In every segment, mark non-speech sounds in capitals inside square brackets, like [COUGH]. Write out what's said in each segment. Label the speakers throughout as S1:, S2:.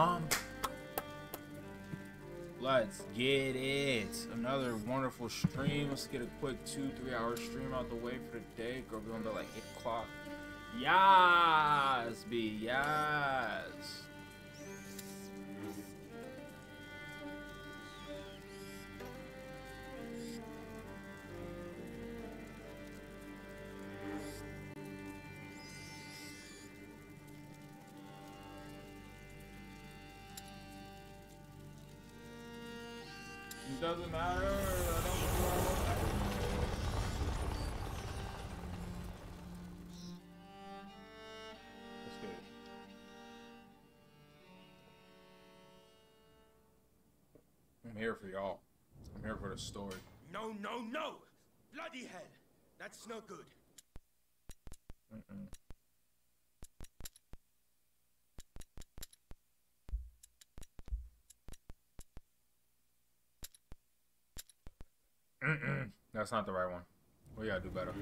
S1: Um, let's get it. Another wonderful stream. Let's get a quick two, three hour stream out the way for the day. Girl, be on to like 8 o'clock. Yes, B, yes. Doesn't matter. I don't know. Let's get it. I'm here for y'all. I'm here for the story.
S2: No, no, no! Bloody hell! That's no good.
S1: Mm-mm. Mm-mm. That's not the right one. We gotta do better.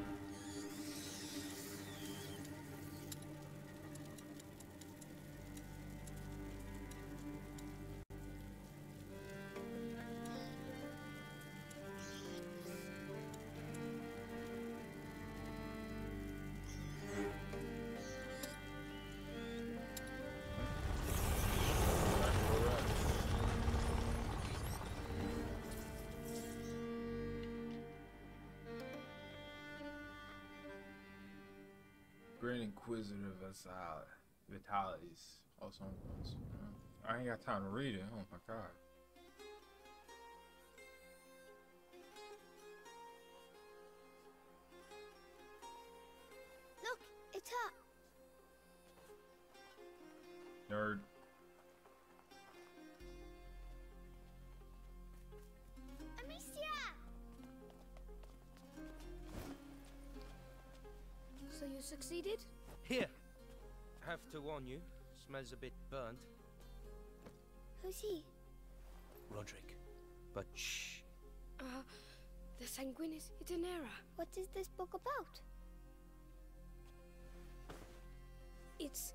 S1: Inquisitor Vital Vitalis. Also, ones. I ain't got time to read it. Oh my god.
S3: Look, it's her.
S1: Nerd.
S3: Amicia! So you succeeded?
S2: Here! Have to warn you, smells a bit burnt.
S3: Who's he?
S2: Rodric. But shh.
S4: Uh, the Sanguinis Itinera.
S3: What is this book about?
S4: It's.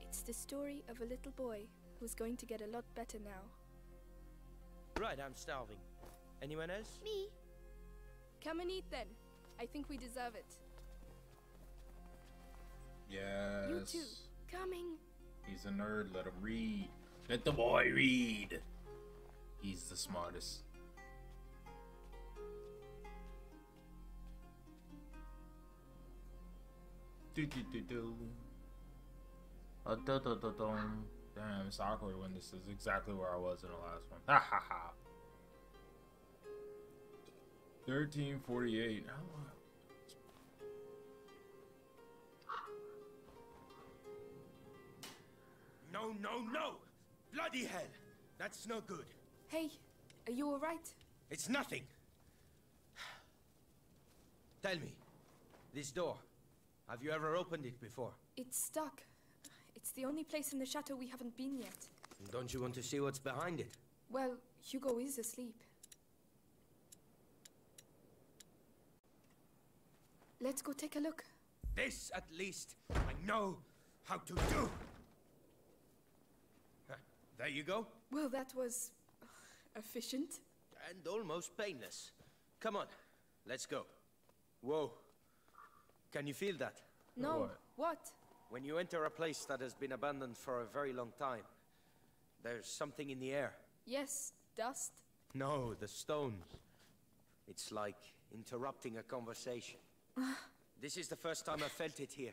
S4: It's the story of a little boy who's going to get a lot better now.
S2: Right, I'm starving. Anyone else?
S3: Me?
S4: Come and eat then. I think we deserve it.
S1: Yes.
S4: You too. Coming.
S1: He's a nerd. Let him read. Let the boy read. He's the smartest. Do do do do. Uh, do, do, do, dum. Damn, it's awkward when this is exactly where I was in the last one. [LAUGHS] Ha ha ha. 1348. How long?
S2: No, no, no! Bloody hell! That's no good.
S4: Hey, are you alright?
S2: It's nothing. Tell me, this door, have you ever opened it before?
S4: It's stuck. It's the only place in the chateau we haven't been yet.
S2: Don't you want to see what's behind it?
S4: Well, Hugo is asleep. Let's go take a look.
S2: This, at least, I know how to do. Huh, There you go.
S4: Well, that was uh, efficient.
S2: And almost painless. Come on, let's go. Whoa. Can you feel that?
S4: No,
S1: What?
S4: what?
S2: When you enter a place that has been abandoned for a very long time, there's something in the air.
S4: Yes, dust.
S2: No, the stones. It's like interrupting a conversation. this is the first time I felt it here.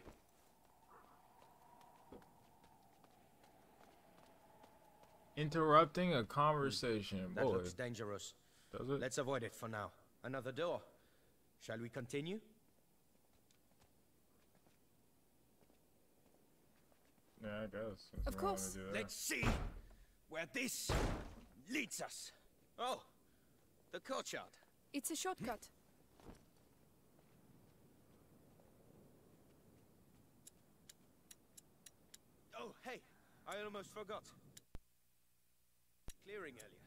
S1: Interrupting a hmm. conversation.
S2: That
S1: Boy,
S2: looks dangerous.
S1: does it?
S2: Let's avoid it for now. Another door. Shall we continue?
S1: Yeah, I guess. That's
S4: Of
S1: what I wanna
S4: course.
S2: Let's see where this leads us. Oh, the courtyard.
S4: It's a shortcut.
S2: Oh, hey, I almost forgot. Clearing earlier.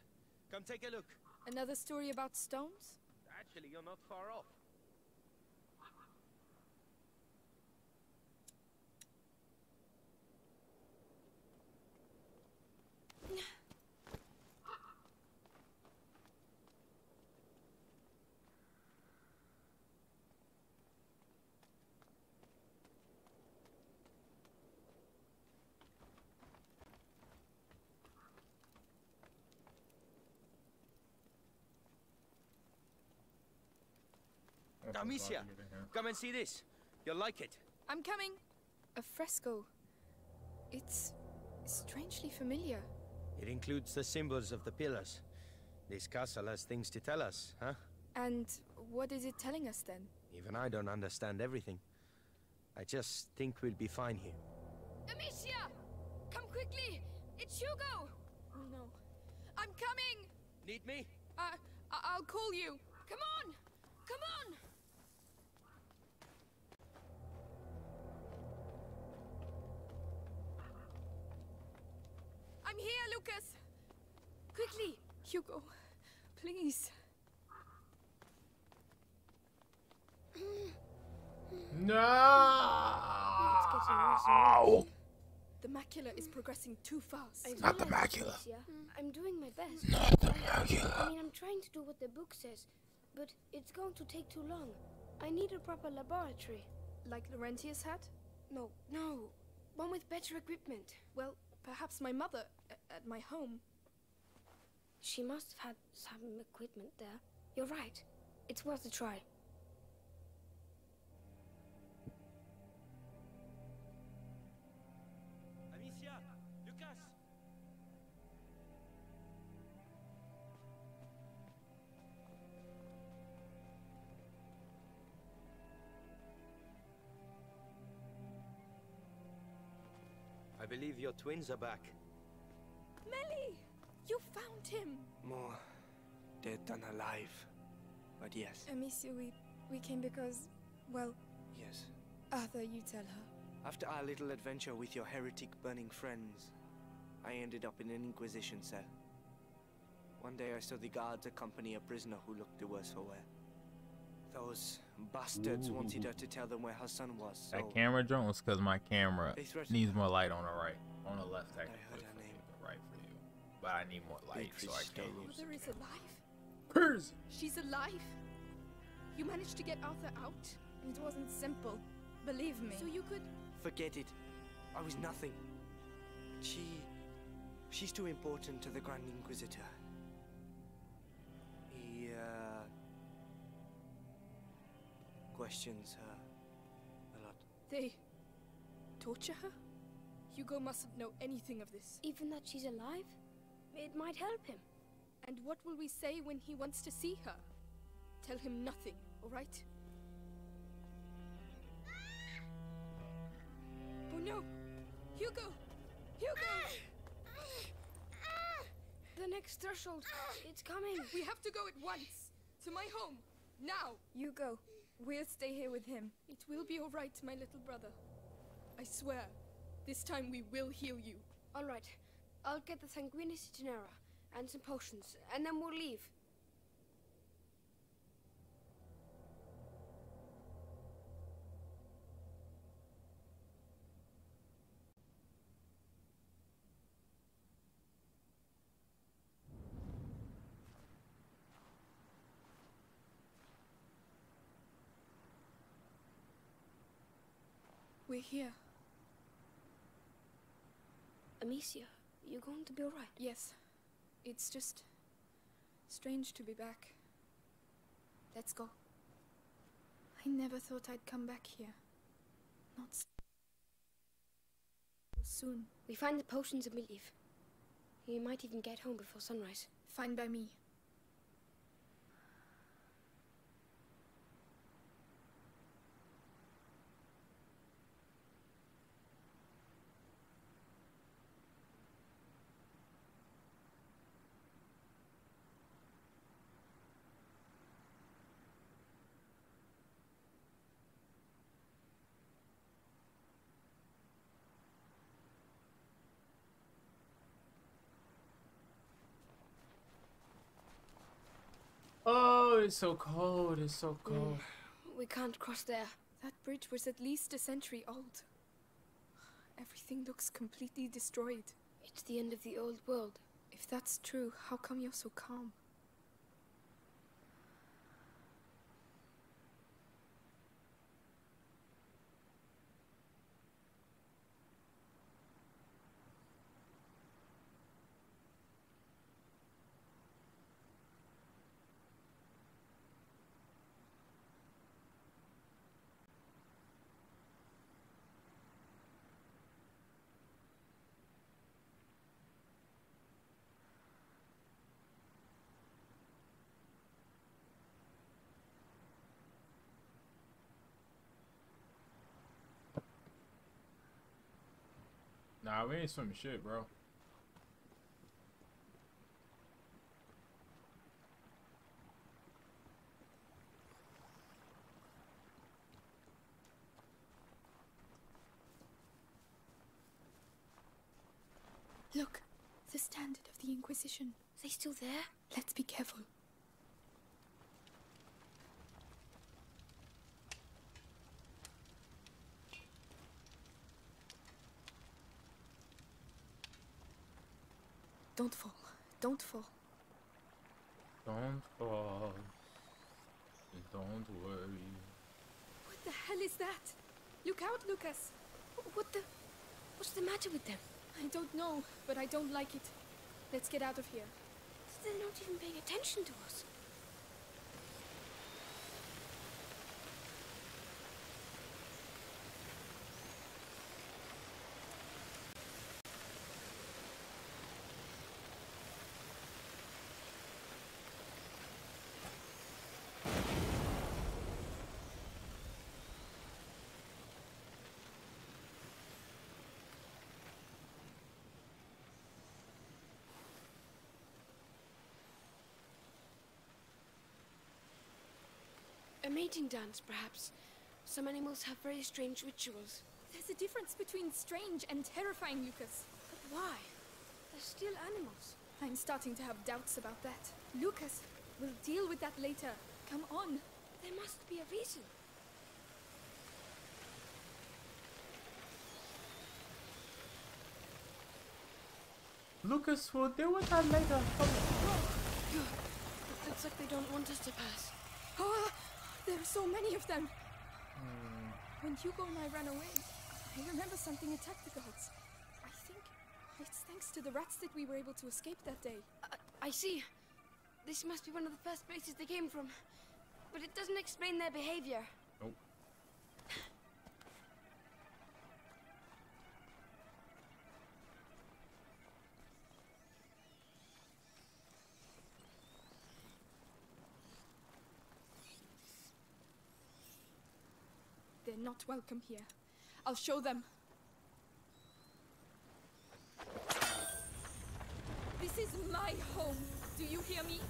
S2: Come take a look.
S4: Another story about stones?
S2: Actually, you're not far off. Amicia, come and see this. You'll like it.
S4: I'm coming. A fresco. It's strangely familiar.
S2: It includes the symbols of the pillars. This castle has things to tell us, huh?
S4: And what is it telling us then?
S2: Even I don't understand everything. I just think we'll be fine here.
S4: Amicia! Come quickly! It's Hugo! Oh no. I'm coming!
S2: Need me?
S4: Uh, I- I'll call you. Come on! Come on! I'm here, Lucas! Quickly! Hugo, please.
S1: No!
S4: The macula is progressing too fast.
S5: I
S1: Not the macula.
S5: Amicia. I'm doing my best.
S1: Not the macula.
S5: I
S1: macula.
S5: mean, I'm trying to do what the book says, but it's going to take too long. I need a proper laboratory.
S4: Like Laurentius had?
S5: No, no. One with better equipment.
S4: Well, perhaps my mother a- at my home.
S5: She must have had some equipment there. You're right. It's worth a try.
S2: Amicia! Lucas! I believe your twins are back.
S4: Mélie! You found him!
S6: More dead than alive. But yes,
S4: Amicia, we, we came because, well,
S6: yes.
S4: Arthur, you tell her.
S6: After our little adventure with your heretic burning friends, I ended up in an Inquisition cell. One day I saw the guards accompany a prisoner who looked the worse for wear. Those bastards wanted her to tell them where her son was, so
S1: That camera drone was because my camera needs more light on the right. On the left, I But I need more light, so I can't
S6: Stowe.
S1: use
S4: Mother is alive?
S1: Curse!
S4: She's alive? You managed to get Arthur out? It wasn't simple. Believe me. So you could.
S6: Forget it. I was nothing. She. She's too important to the Grand Inquisitor. He, uh. questions her a lot.
S4: They. torture her? Hugo mustn't know anything of this.
S5: Even that she's alive? It might help him.
S4: And what will we say when he wants to see her? Tell him nothing, alright? Oh no! Hugo! Hugo!
S5: The next threshold. It's coming.
S4: We have to go at once! To my home! Now!
S7: You go. We'll stay here with him.
S4: It will be alright, my little brother. I swear, this time we will heal you.
S5: All right. I'll get the Sanguinis Itinera and some potions, and then we'll leave.
S4: We're here.
S5: Amicia, you're going to be all right.
S4: Yes. It's just strange to be back. Let's go. I never thought I'd come back here. Not so soon.
S5: We find the potions and we leave. We might even get home before sunrise.
S4: Fine by me.
S1: Oh, it's so cold. It's so mm. cold.
S5: We can't cross there.
S4: That bridge was at least a century old. Everything looks completely destroyed.
S5: It's the end of the old world.
S4: If that's true, how come you're so calm?
S1: Nah, we ain't swimming shit, bro.
S8: Look, the standard of the Inquisition.
S5: Are they still there?
S8: Let's be careful. Don't fall. Don't fall.
S1: Don't fall. Don't worry.
S4: What the hell is that? Look out, Lucas.
S5: What the? What's the matter with them?
S8: I don't know, but I don't like it. Let's get out of here.
S5: They're not even paying attention to us. A mating dance, perhaps. Some animals have very strange rituals.
S4: There's a difference between strange and terrifying, Lucas.
S5: But why? They're still animals.
S4: I'm starting to have doubts about that. Lucas, we'll deal with that later. Come on.
S5: There must be a reason.
S1: Lucas will deal with that later.
S5: It looks like they don't want us to pass.
S4: Ah, there are so many of them. Hmm. When Hugo and I ran away, I remember something attacked the guards. I think it's thanks to the rats that we were able to escape that day.
S5: I, I see. This must be one of the first places they came from. But it doesn't explain their behavior.
S4: Not welcome here. I'll show them. This is my home. Do you hear me?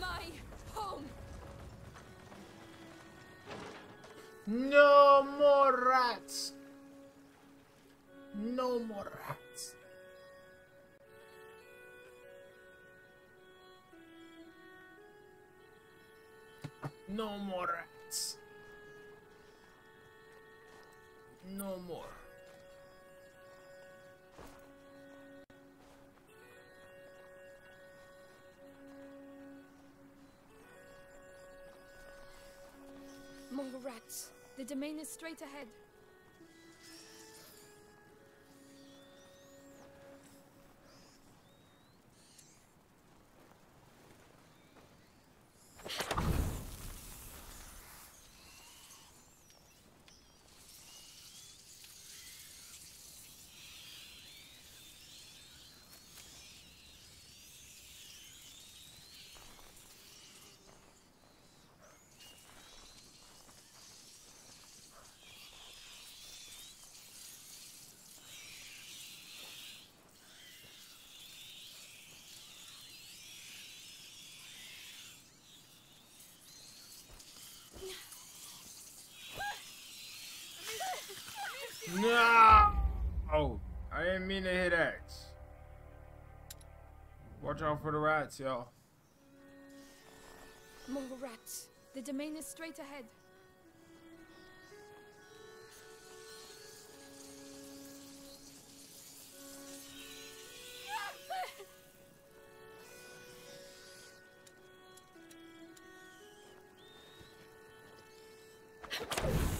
S4: My home.
S1: No more rats. No more rats. No more rats. No more.
S5: More rats.
S4: The domain is straight ahead.
S1: No! Oh, I didn't mean to hit X. Watch out for the rats, y'all.
S5: Mongol rats.
S4: The domain is straight ahead. [LAUGHS]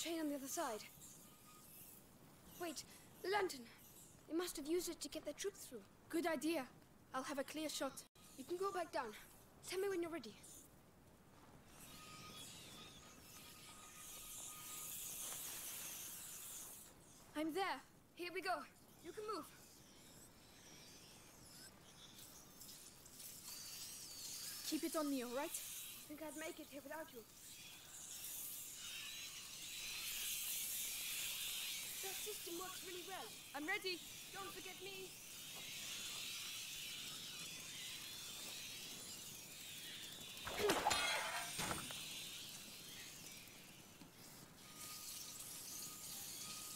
S5: chain on the other side. Wait, the lantern. They must have used it to get their troops through.
S4: Good idea. I'll have a clear shot.
S5: You can go back down. Tell me when you're ready.
S4: I'm there.
S5: Here we go. You can move.
S4: Keep it on me, all right?
S5: I Think I'd make it here without you. That system works really well.
S4: I'm ready.
S5: Don't forget me.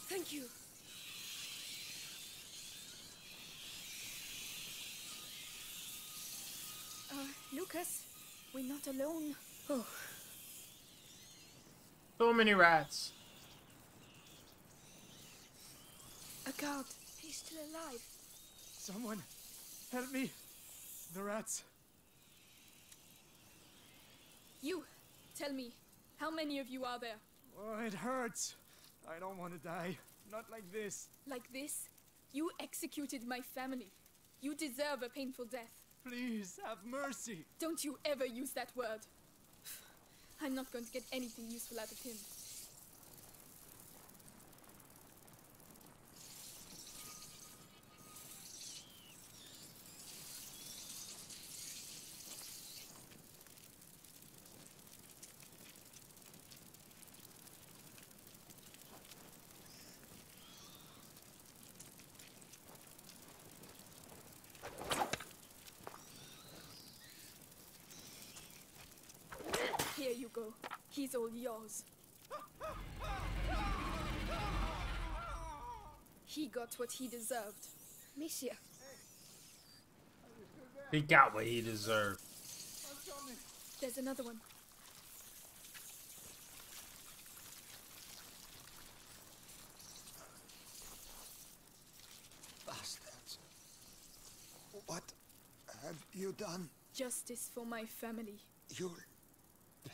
S5: Thank you.
S4: Uh, Lucas, we're not alone.
S5: Oh,
S1: So many rats.
S4: Guard.
S5: he's still alive.
S9: Someone, help me. The rats.
S4: You, tell me, how many of you are there?
S9: Oh, it hurts. I don't want to die. Not like this.
S4: Like this? You executed my family. You deserve a painful death.
S9: Please, have mercy.
S4: Don't you ever use that word. [SIGHS] I'm not going to get anything useful out of him. Here you go. He's all yours. He got what he deserved.
S5: Amicia.
S1: He got what he deserved.
S4: There's another one.
S10: Bastards. What have you done?
S4: Justice for my family.
S10: You'll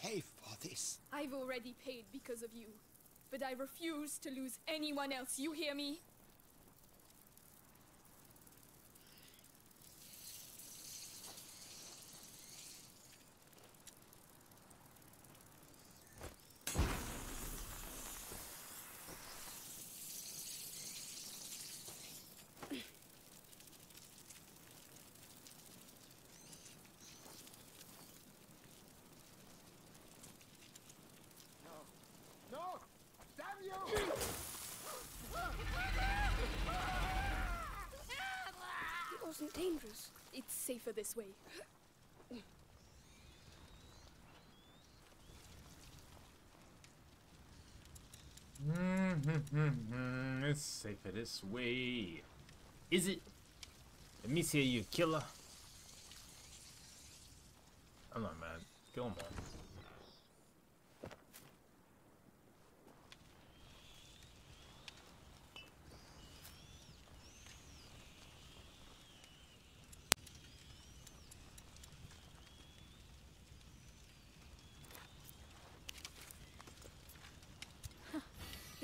S10: pay for this.
S4: I've already paid because of you. But I refuse to lose anyone else. You hear me?
S10: No! Damn you!
S5: It wasn't dangerous.
S4: It's safer this way.
S1: It's safer this way. Is it? Let me see you killer. I'm not mad. Kill them all.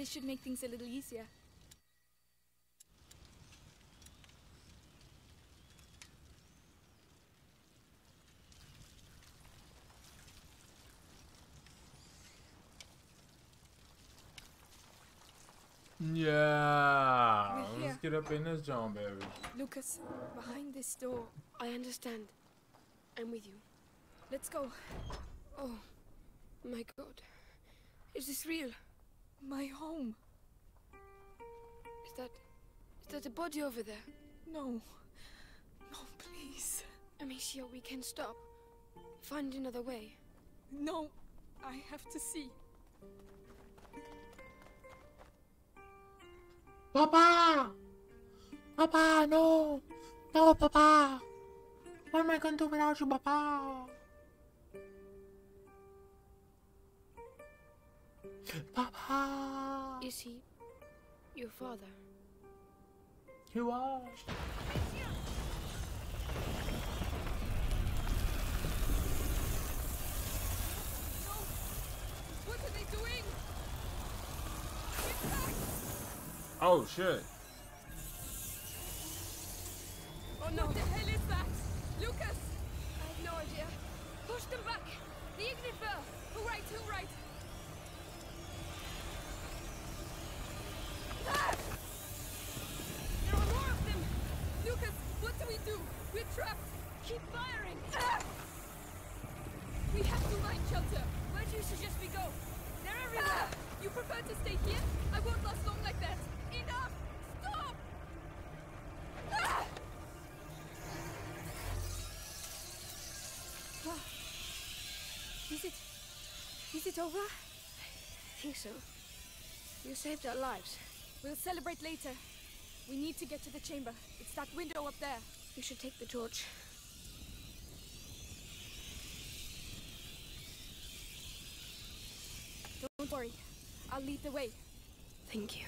S4: This should make things a little easier.
S1: Yeah. Let's get up in this John, baby.
S4: Lucas, behind this door.
S5: I understand. I'm with you.
S4: Let's go.
S5: Oh, my God. Is this real?
S4: My home.
S5: Is that... Is that a body over there?
S4: No. No, please.
S5: Amicia, we can stop. Find another way.
S4: No. I have to see.
S1: Papa! Papa, no! No, Papa! What am I gonna do without you, Papa? Papa!
S5: Is he... your father?
S1: You are.
S4: What are they doing?
S1: Oh, shit.
S5: Oh no!
S4: What the hell is that? Lucas!
S5: I have no idea. Push them back! The ignit bell!
S4: Who right, who right?
S5: Ah! There are more of them!
S4: Lucas, what do we do? We're trapped!
S5: Keep firing! Ah!
S4: We have to find shelter!
S5: Where do you suggest we go? They're everywhere!
S4: You prefer to stay here? I won't last long like that! Enough! Stop!
S5: Ah!
S4: Is it... Is it over?
S5: I think so. You saved our lives.
S4: We'll celebrate later. We need to get to the chamber. It's that window up there.
S5: You should take the torch.
S4: Don't worry. I'll lead the way.
S5: Thank you.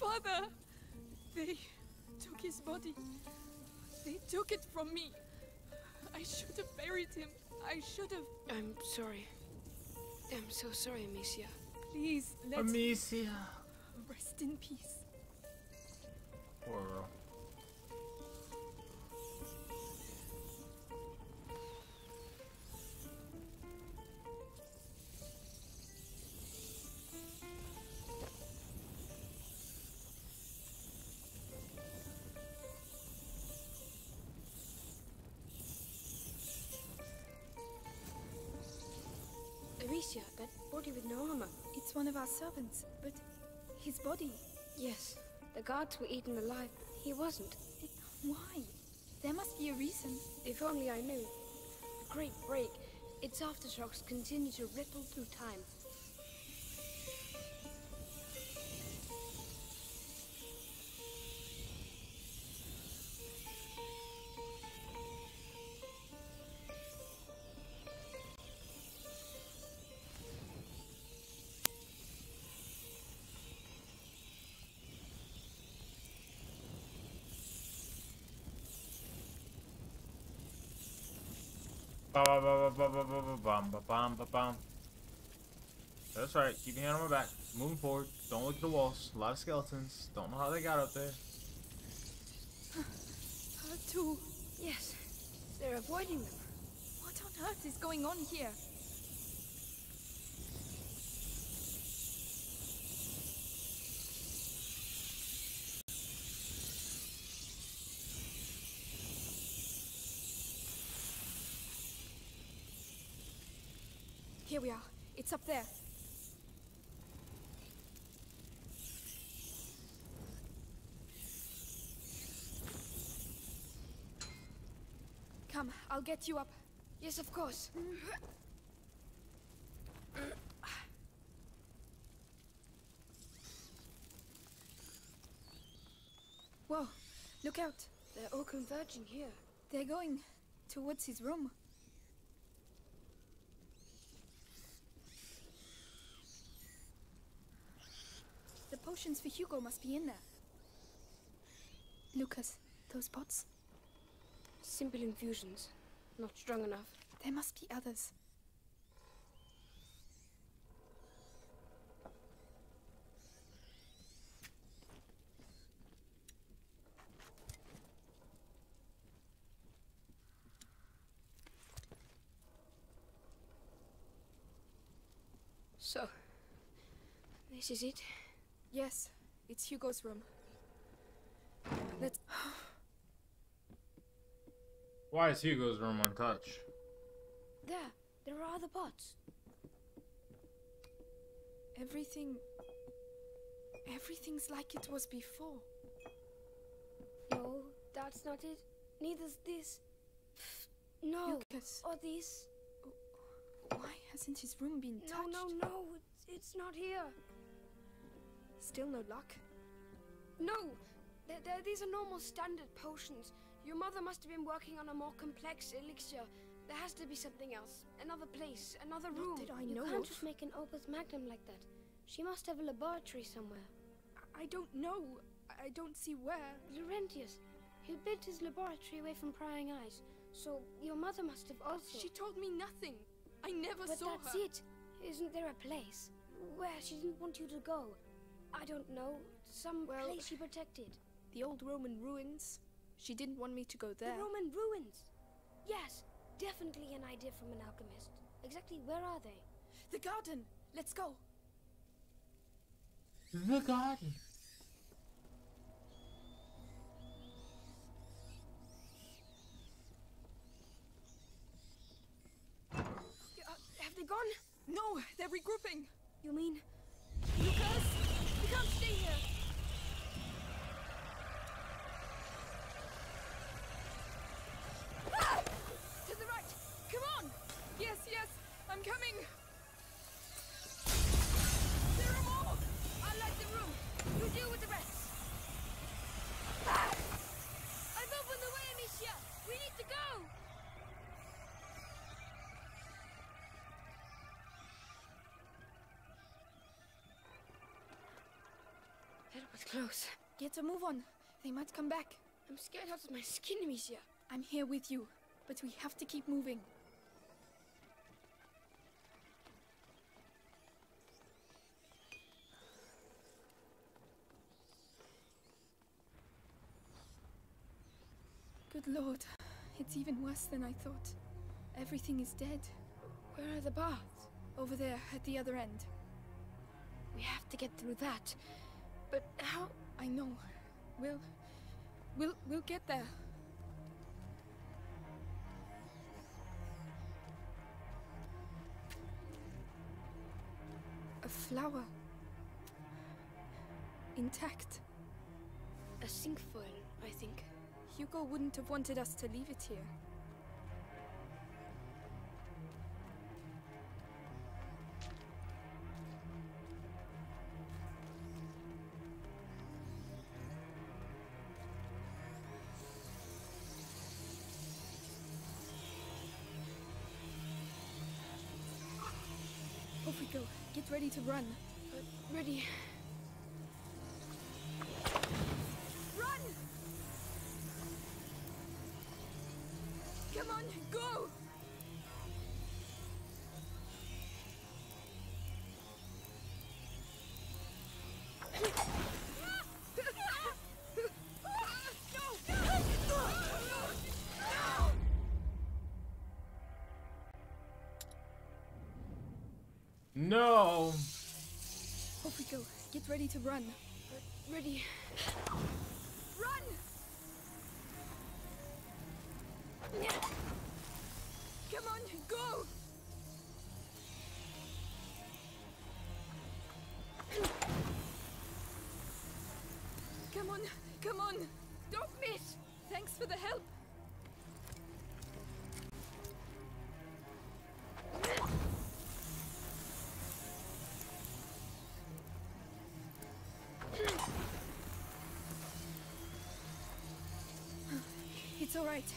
S4: Father! They his body. They took it from me. I should have buried him. I should have.
S5: I'm sorry. I'm so sorry, Amicia.
S4: Please, let
S1: Amicia.
S4: rest in peace.
S1: Poor girl.
S5: Body with no armor.
S4: It's one of our servants, but his body.
S5: Yes, the guards were eaten alive. He wasn't.
S4: It, why? There must be a reason.
S5: If only I knew. The Great Break. Its aftershocks continue to ripple through time.
S1: That's right. Keep your hand on my back. Moving forward. Don't look at the walls. A lot of skeletons. Don't know how they got up there.
S4: Her too.
S5: Yes, they're avoiding them.
S4: What on earth is going on here? Here we are. It's up there. Come, I'll get you up.
S5: Yes, of course.
S4: Whoa, look out.
S5: They're all converging here.
S4: They're going towards his room. Potions for Hugo must be in there. Lucas, those pots?
S5: Simple infusions. Not strong enough.
S4: There must be others.
S5: So, this is it.
S4: Yes, it's Hugo's room. Let's. [SIGHS]
S1: Why is Hugo's room untouched?
S5: There, there are other pots.
S4: Everything. Everything's like it was before.
S5: No, that's not it. Neither's this. [SIGHS] No,
S4: Lucas,
S5: or this.
S4: why hasn't his room been
S5: No,
S4: touched?
S5: no, no, it's, it's not here.
S4: Still no luck.
S5: No, they're, they're, these are normal standard potions. Your mother must have been working on a more complex elixir. There has to be something else. Another place, another
S4: Not
S5: room.
S4: that I
S5: you
S4: know
S5: can't
S4: of.
S5: just make an opus magnum like that. She must have a laboratory somewhere.
S4: I- I don't know. I don't see where.
S5: Laurentius, He built his laboratory away from prying eyes, so your mother must have also.
S4: She told me nothing. I never
S5: But
S4: saw
S5: that's it. Isn't there a place where she didn't want you to go? I don't know. Some
S4: Well-
S5: place she protected.
S4: The old Roman ruins. She didn't want me to go there.
S5: The Roman ruins. Yes, definitely an idea from an alchemist. Exactly where are they?
S4: The garden. Let's go.
S1: The garden.
S5: Uh, have they gone?
S4: No, they're regrouping.
S5: You mean
S4: Lucas, can't stay here.
S5: Close.
S4: Get a move on. They might come back.
S5: I'm scared out of my skin, Amicia.
S4: I'm here with you, but we have to keep moving. Good lord, it's even worse than I thought. Everything is dead.
S5: Where are the baths?
S4: Over there, at the other end.
S5: We have to get through that. But how?
S4: I know. We'll. We'll. We'll get there. A flower. Intact.
S5: A cinquefoil, I think.
S4: Hugo wouldn't have wanted us to leave it here. To run.
S5: Uh, ready.
S4: Run! Come on, go!
S1: No.
S4: Off we go. Get ready to run.
S5: Ready.
S4: Run! Come on, go! Come on, come on! Don't miss! Thanks for the help! Right.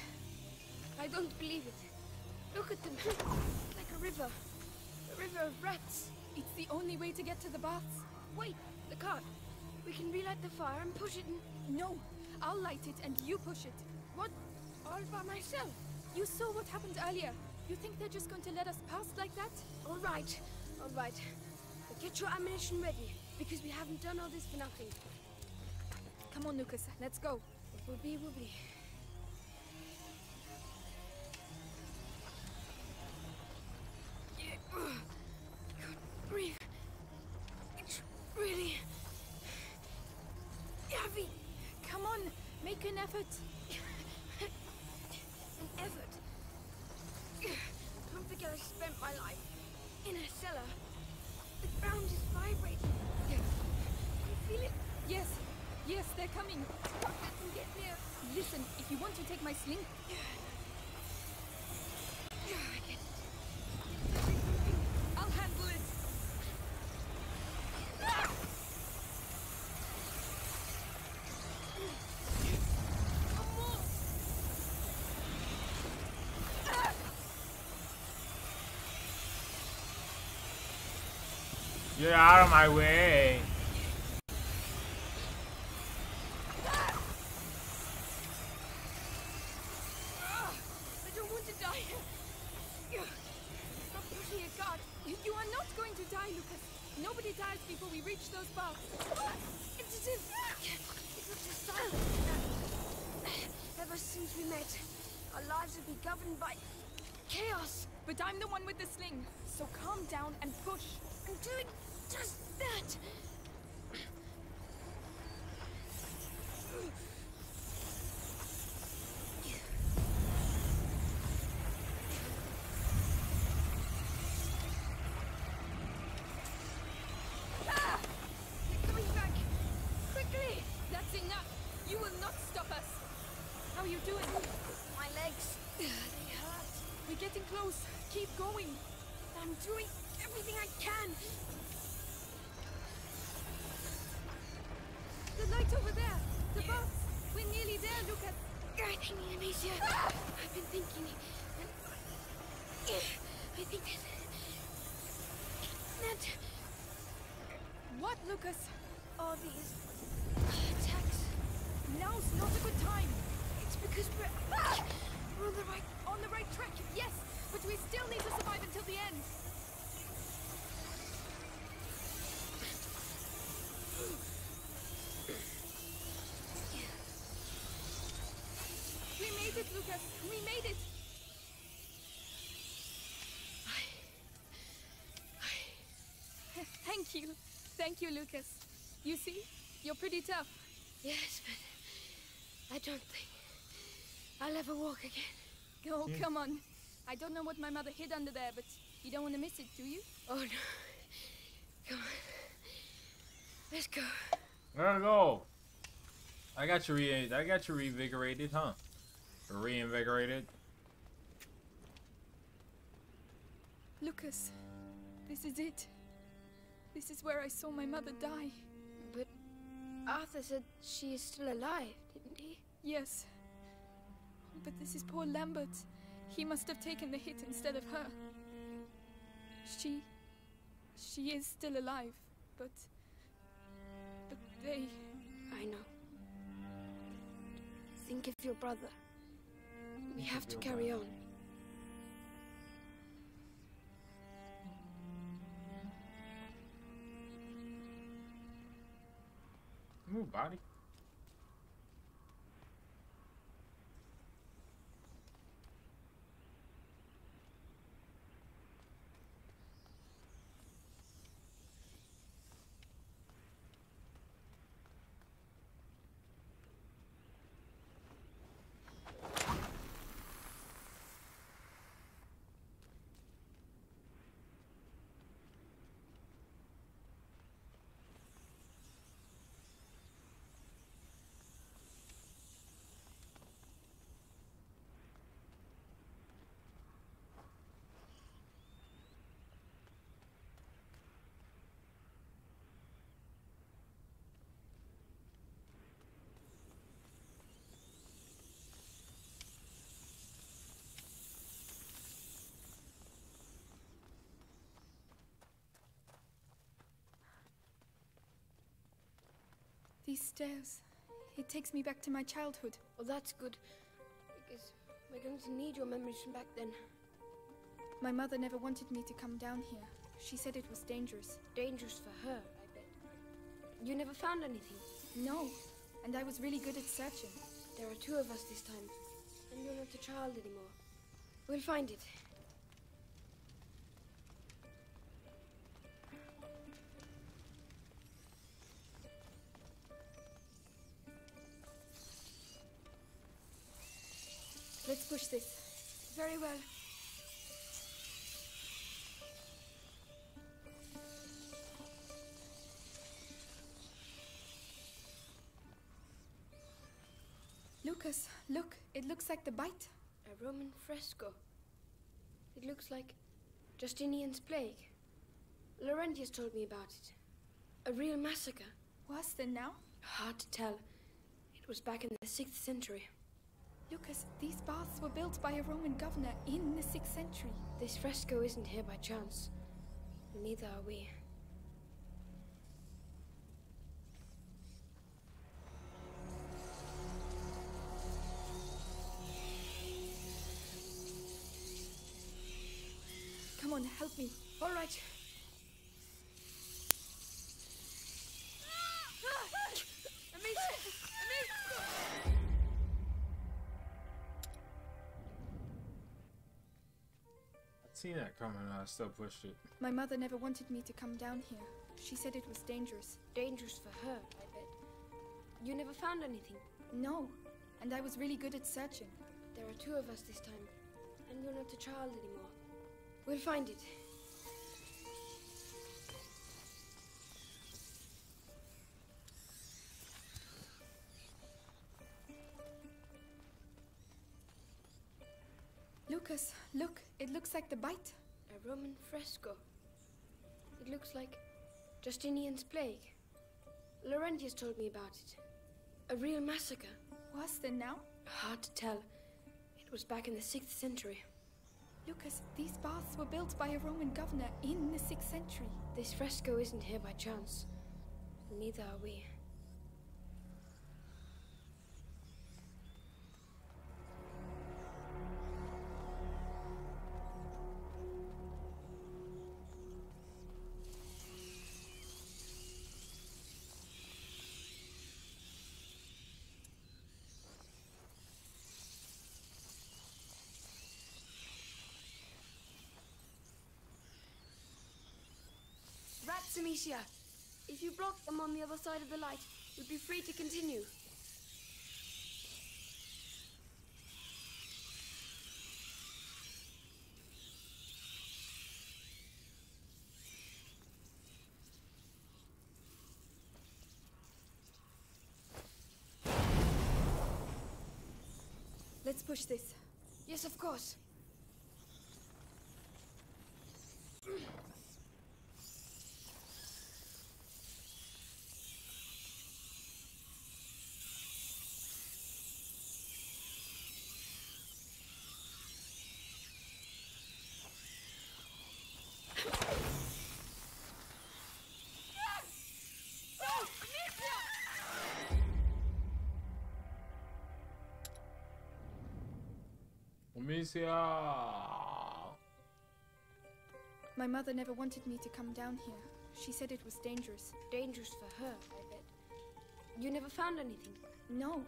S5: I don't believe it. Look at them. like a river. A river of rats.
S4: It's the only way to get to the baths.
S5: Wait, the cart. We can relight the fire and push it.
S4: No, I'll light it and you push it.
S5: What? All by myself?
S4: You saw what happened earlier. You think they're just going to let us pass like that?
S5: All right. All right. But get your ammunition ready, because we haven't done all this for nothing.
S4: Come on, Lucas, let's go.
S5: What will be, will be.
S4: If you want to take my sling. I'll handle it.
S1: Get out of my way.
S4: You, you are not going to die, Lucas. Nobody dies before we reach those bars.
S5: It's as if it was decided. Ever since we met, our lives have been governed by chaos.
S4: But I'm the one with the sling, so calm down and push.
S5: I'm doing just that.
S4: Ah!
S5: They're coming back. Quickly!
S4: That's enough. You will not stop us. How are you doing?
S5: My legs. They hurt.
S4: We're getting close. Keep going.
S5: I'm doing everything I can.
S4: The light over there. The bus. We're nearly there, Lucas.
S5: I think Amicia. I've been thinking. I think that.
S4: What, Lucas?
S5: all these attacks.
S4: Now's not a good time.
S5: It's because we're, we're on the right.
S4: On the right track, yes, but we still need to survive until the end. We made it, Lucas. We made it. Thank you. Thank you, Lucas. You see, you're pretty tough.
S5: Yes, but I don't think I'll ever walk again.
S4: Oh, hmm. come on. I don't know what my mother hid under there, but you don't want to miss it, do you?
S5: Oh no. Come on. Let's go.
S1: Gotta go. I got you re I got you revigorated, huh? Or reinvigorated.
S4: Lucas, this is it. This is where I saw my mother die.
S5: But Arthur said she is still alive, didn't he?
S4: Yes. Oh, but this is poor Lambert. He must have taken the hit instead of her. She. She is still alive, but. But they.
S5: I know. Think of your brother. We have to carry on.
S1: Move, body.
S4: These stairs. It takes me back to my childhood.
S5: Well, that's good. Because we're going to need your memories from back then.
S4: My mother never wanted me to come down here. She said it was dangerous.
S5: Dangerous for her, I bet. You never found anything.
S4: No, and I was really good at searching.
S5: There are two of us this time. And you're not a child anymore. We'll find it.
S4: This.
S5: Very well.
S4: Lucas, look, it looks like the bite.
S5: A Roman fresco. It looks like Justinian's plague. Laurentius told me about it. A real massacre.
S4: Worse than now?
S5: Hard to tell. It was back in the 6th century.
S4: Lucas, these baths were built by a Roman governor in the 6th century.
S5: This fresco isn't here by chance. Neither are we.
S4: Come on,
S11: help me.
S5: All right.
S1: Seen that coming and I still pushed it.
S4: My mother never wanted me to come down here. She said it was dangerous.
S5: Dangerous for her, I bet. You never found anything.
S4: No, and I was really good at searching.
S5: There are two of us this time, and you're not a child anymore. We'll find it.
S4: Lucas, look, it looks like the bite.
S5: A Roman fresco. It looks like Justinian's plague. Laurentius told me about it. A real massacre.
S4: Worse than now?
S5: Hard to tell. It was back in the 6th century.
S4: Lucas, these baths were built by a Roman governor in the 6th century.
S5: This fresco isn't here by chance. Neither are we. Amicia! If you block them on the other side of the light, you'll be free to continue.
S4: Let's push this.
S5: Yes, of course.
S1: Amicia!
S4: My mother never wanted me to come down here. She said it was dangerous.
S5: Dangerous for her, I bet. You never found anything.
S4: No,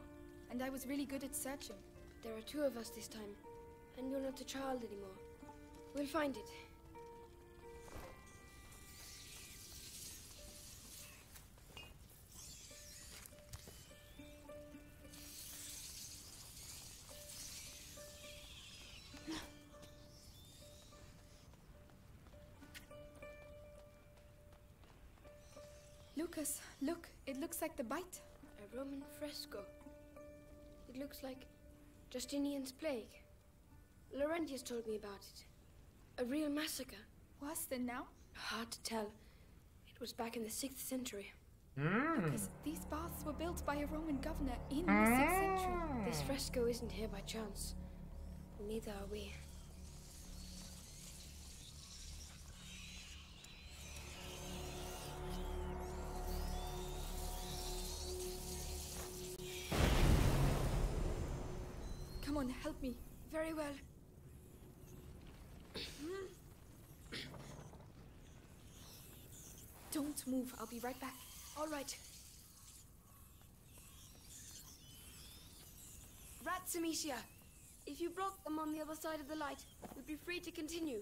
S4: and I was really good at searching.
S5: There are two of us this time, and you're not a child anymore. We'll find it.
S4: Lucas, look, it looks like the bite.
S5: A Roman fresco. It looks like Justinian's plague. Laurentius told me about it. A real massacre.
S4: Worse than now?
S5: Hard to tell. It was back in the 6th century.
S1: Mm.
S4: Lucas, these baths were built by a Roman governor in the 6th century.
S5: This fresco isn't here by chance. Neither are we.
S4: Help me.
S5: Very well.
S4: Don't move, I'll be right back.
S5: All right. Rats, Amicia. If you block them on the other side of the light, you'll be free to continue.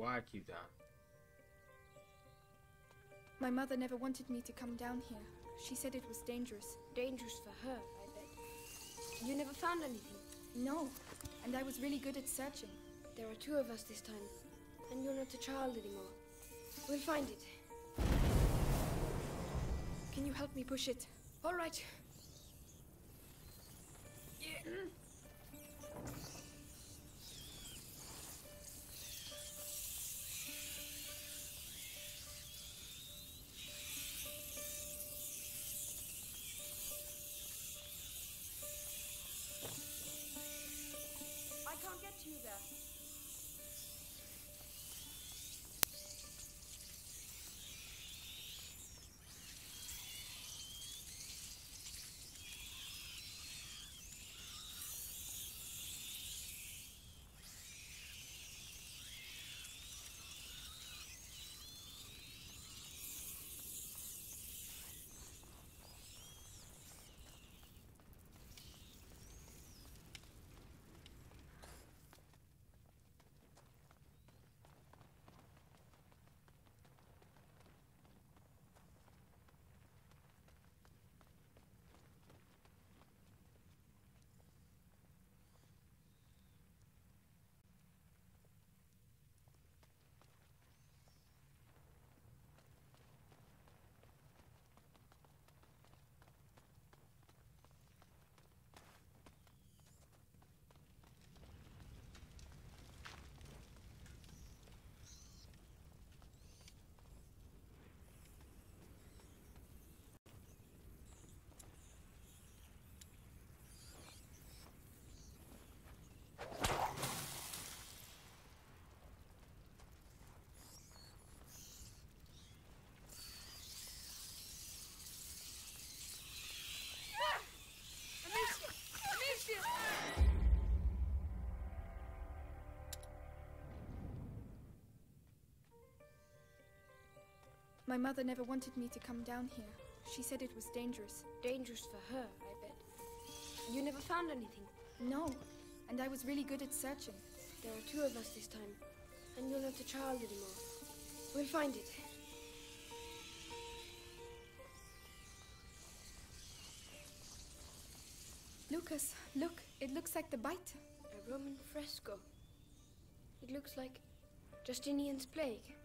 S1: Whack you down.
S4: My mother never wanted me to come down here. She said it was dangerous.
S5: Dangerous for her, I bet. You never found anything.
S4: No, and I was really good at searching.
S5: There are two of us this time, and you're not a child anymore. We'll find it.
S4: Can you help me push it?
S5: All right.
S4: My mother never wanted me to come down here. She said it was dangerous.
S5: Dangerous for her, I bet. You never found anything.
S4: No, and I was really good at searching.
S5: There are two of us this time, and you're not a child anymore. We'll find it.
S4: Lucas, look, it looks like the bite.
S5: A Roman fresco. It looks like Justinian's plague.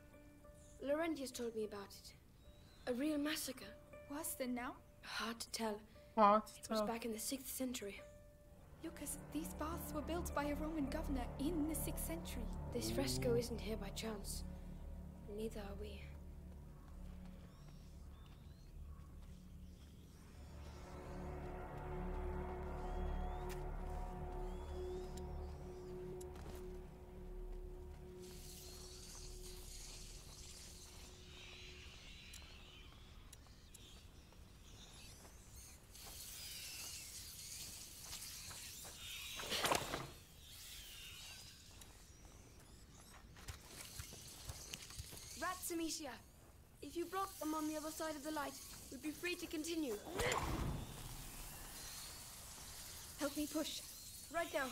S5: Laurentius told me about it. A real massacre.
S4: Worse than now?
S5: Hard to tell.
S1: What?
S5: It was back in the 6th century.
S4: Lucas, these baths were built by a Roman governor in the 6th century.
S5: This fresco isn't here by chance. Neither are we. Rats, If you block them on the other side of the light, we'd be free to continue.
S4: Help me push.
S5: Right now.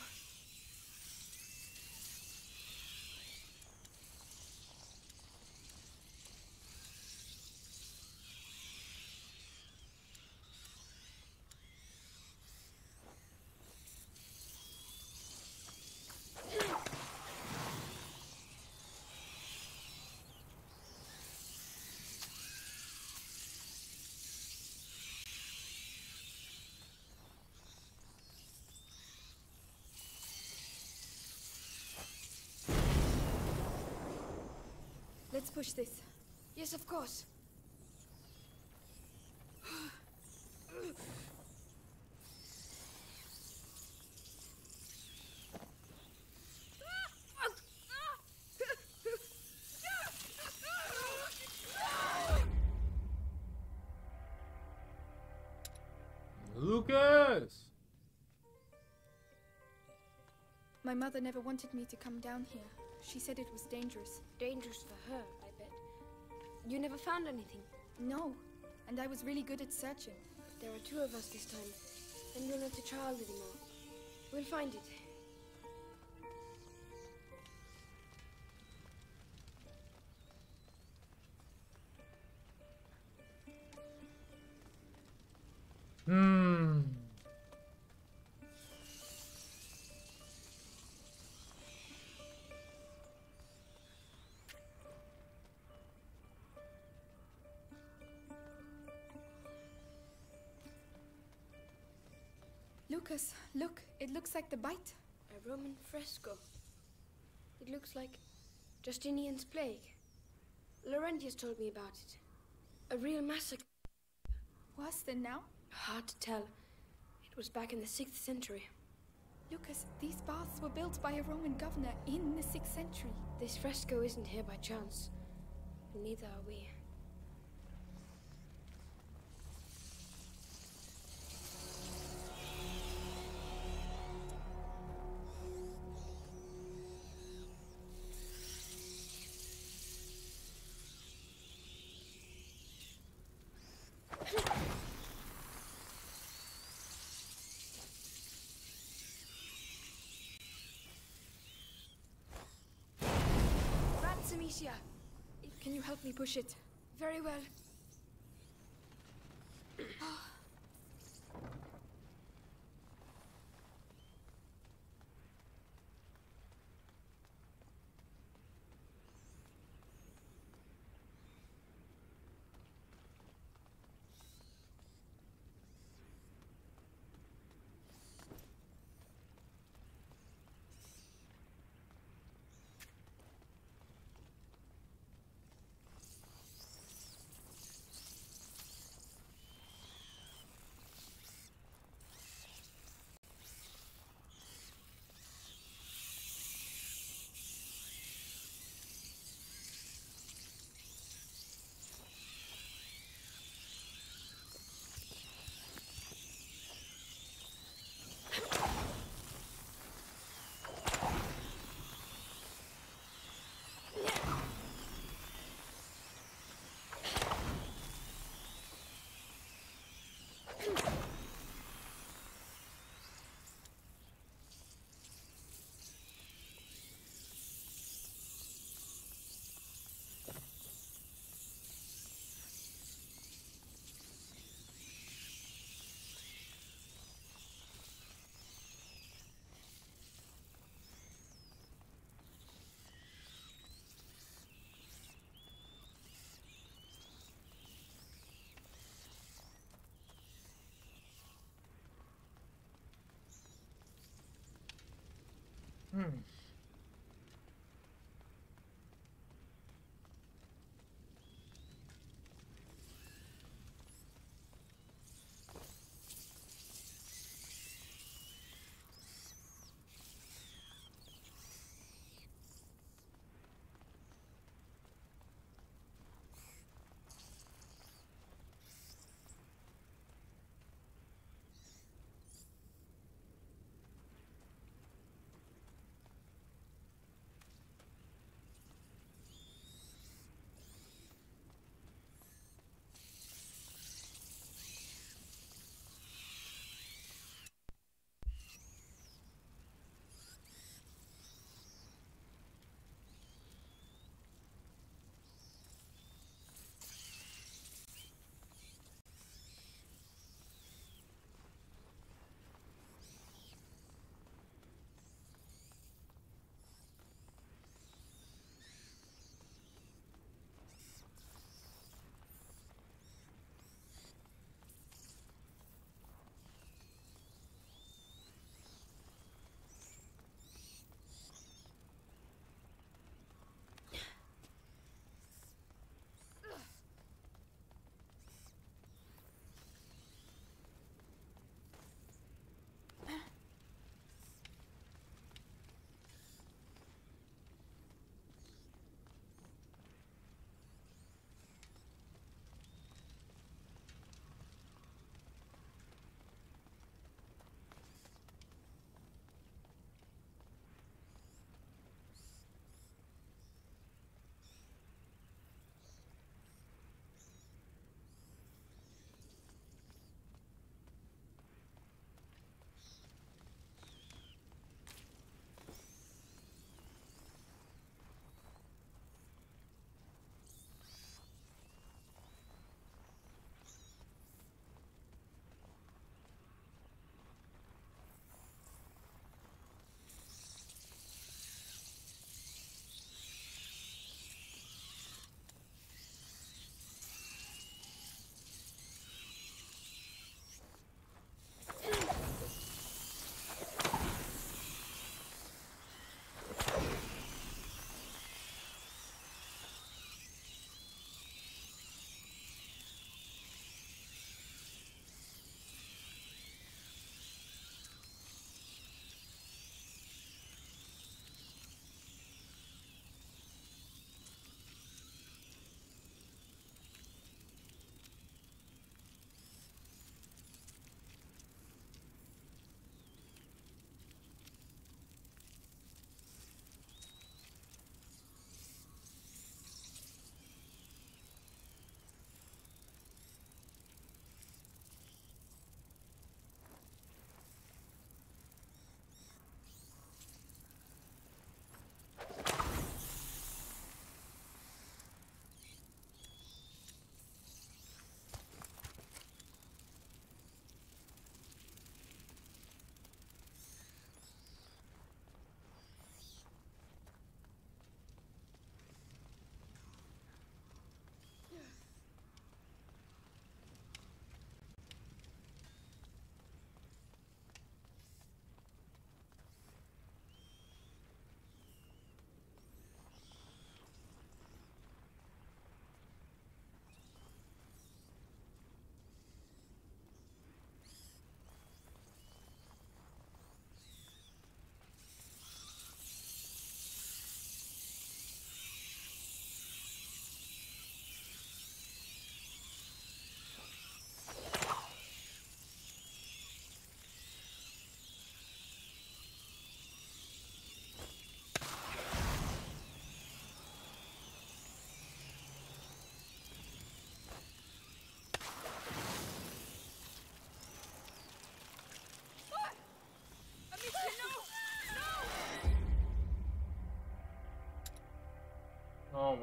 S4: Let's push this.
S5: Yes, of course.
S1: Lucas!
S4: My mother never wanted me to come down here. She said it was dangerous.
S5: Dangerous for her, I bet. You never found anything.
S4: No, and I was really good at searching.
S5: There are two of us this time, and you're not a child anymore. We'll find it.
S4: Lucas, look, it looks like the bite.
S5: A Roman fresco. It looks like Justinian's plague. Laurentius told me about it. A real massacre.
S4: Worse than now?
S5: Hard to tell. It was back in the 6th century.
S4: Lucas, these baths were built by a Roman governor in the 6th century.
S5: This fresco isn't here by chance. And neither are we.
S4: Me push it?
S5: Very well.
S1: Hmm.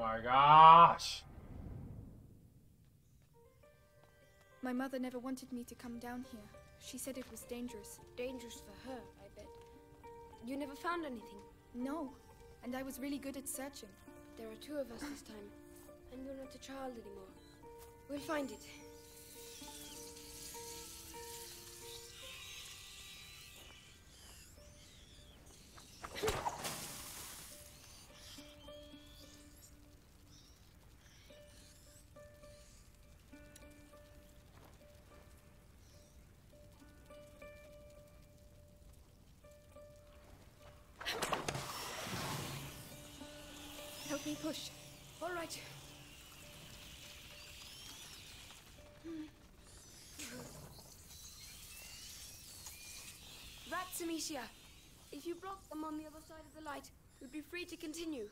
S1: My gosh.
S4: My mother never wanted me to come down here. She said it was dangerous.
S5: Dangerous for her, I bet. You never found anything.
S4: No, and I was really good at searching.
S5: There are two of us this time, and you're not a child anymore. We'll find it.
S4: Push.
S5: All right. Rats, Amicia. If you block them on the other side of the light, we'd be free to continue.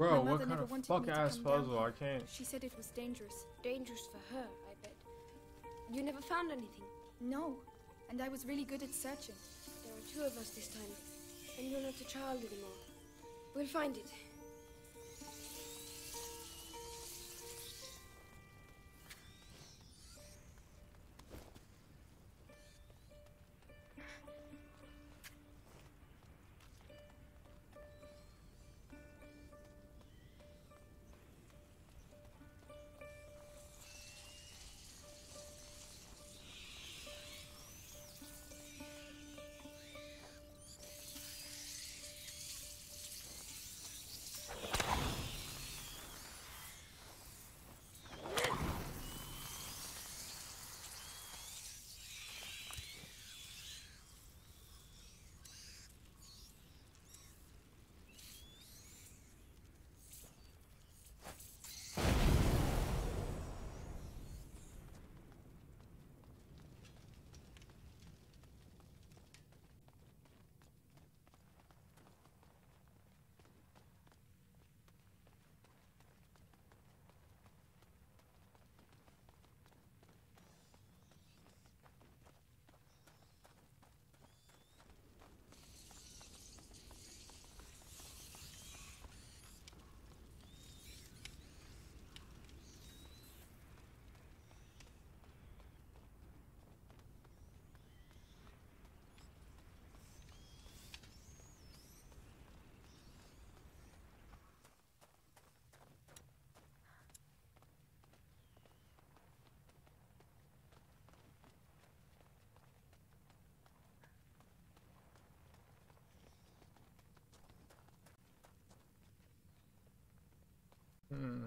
S1: Bro,
S4: My
S1: what kind of fuck ass
S4: come down
S1: puzzle? I can't.
S4: She said it was dangerous.
S5: Dangerous for her, I bet. You never found anything.
S4: No, and I was really good at searching.
S5: There are two of us this time, and you're not a child anymore. We'll find it.
S1: Hmm.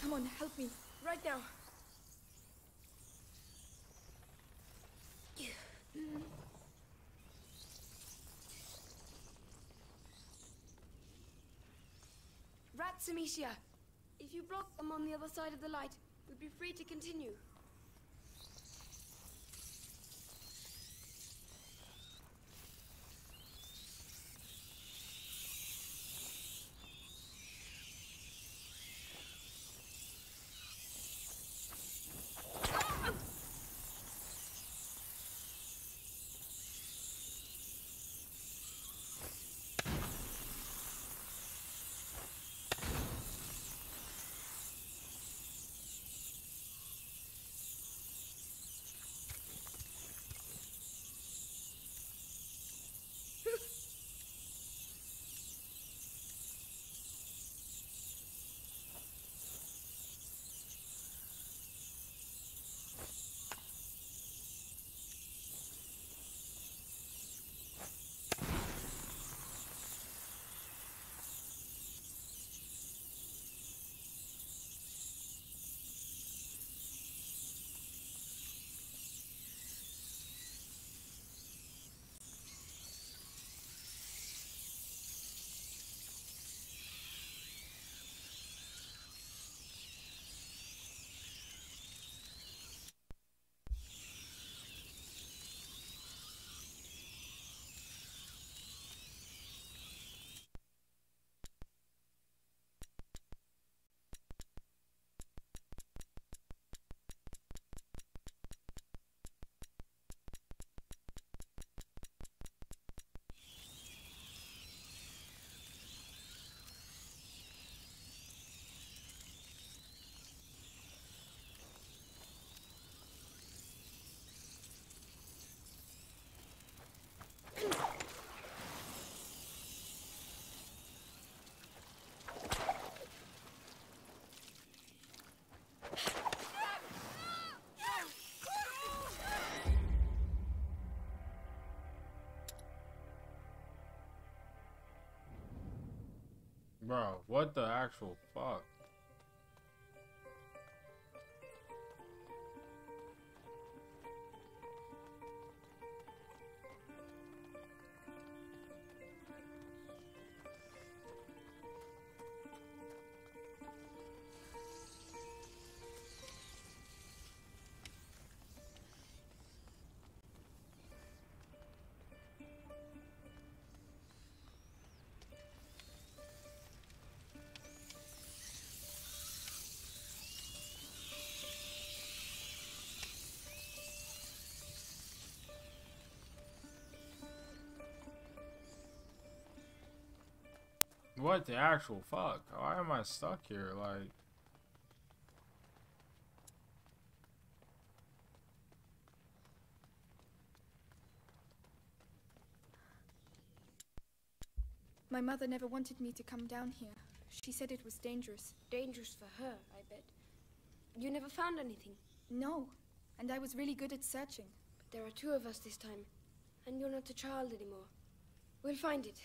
S4: Come on, help me.
S5: Right now. Rats, Amicia. If you block them on the other side of the light, we'd be free to continue.
S1: Bro, what the actual What the actual fuck? Why am I stuck here? Like.
S4: My mother never wanted me to come down here. She said it was dangerous.
S5: Dangerous for her, I bet. You never found anything.
S4: No, and I was really good at searching.
S5: But there are two of us this time, and you're not a child anymore. We'll find it.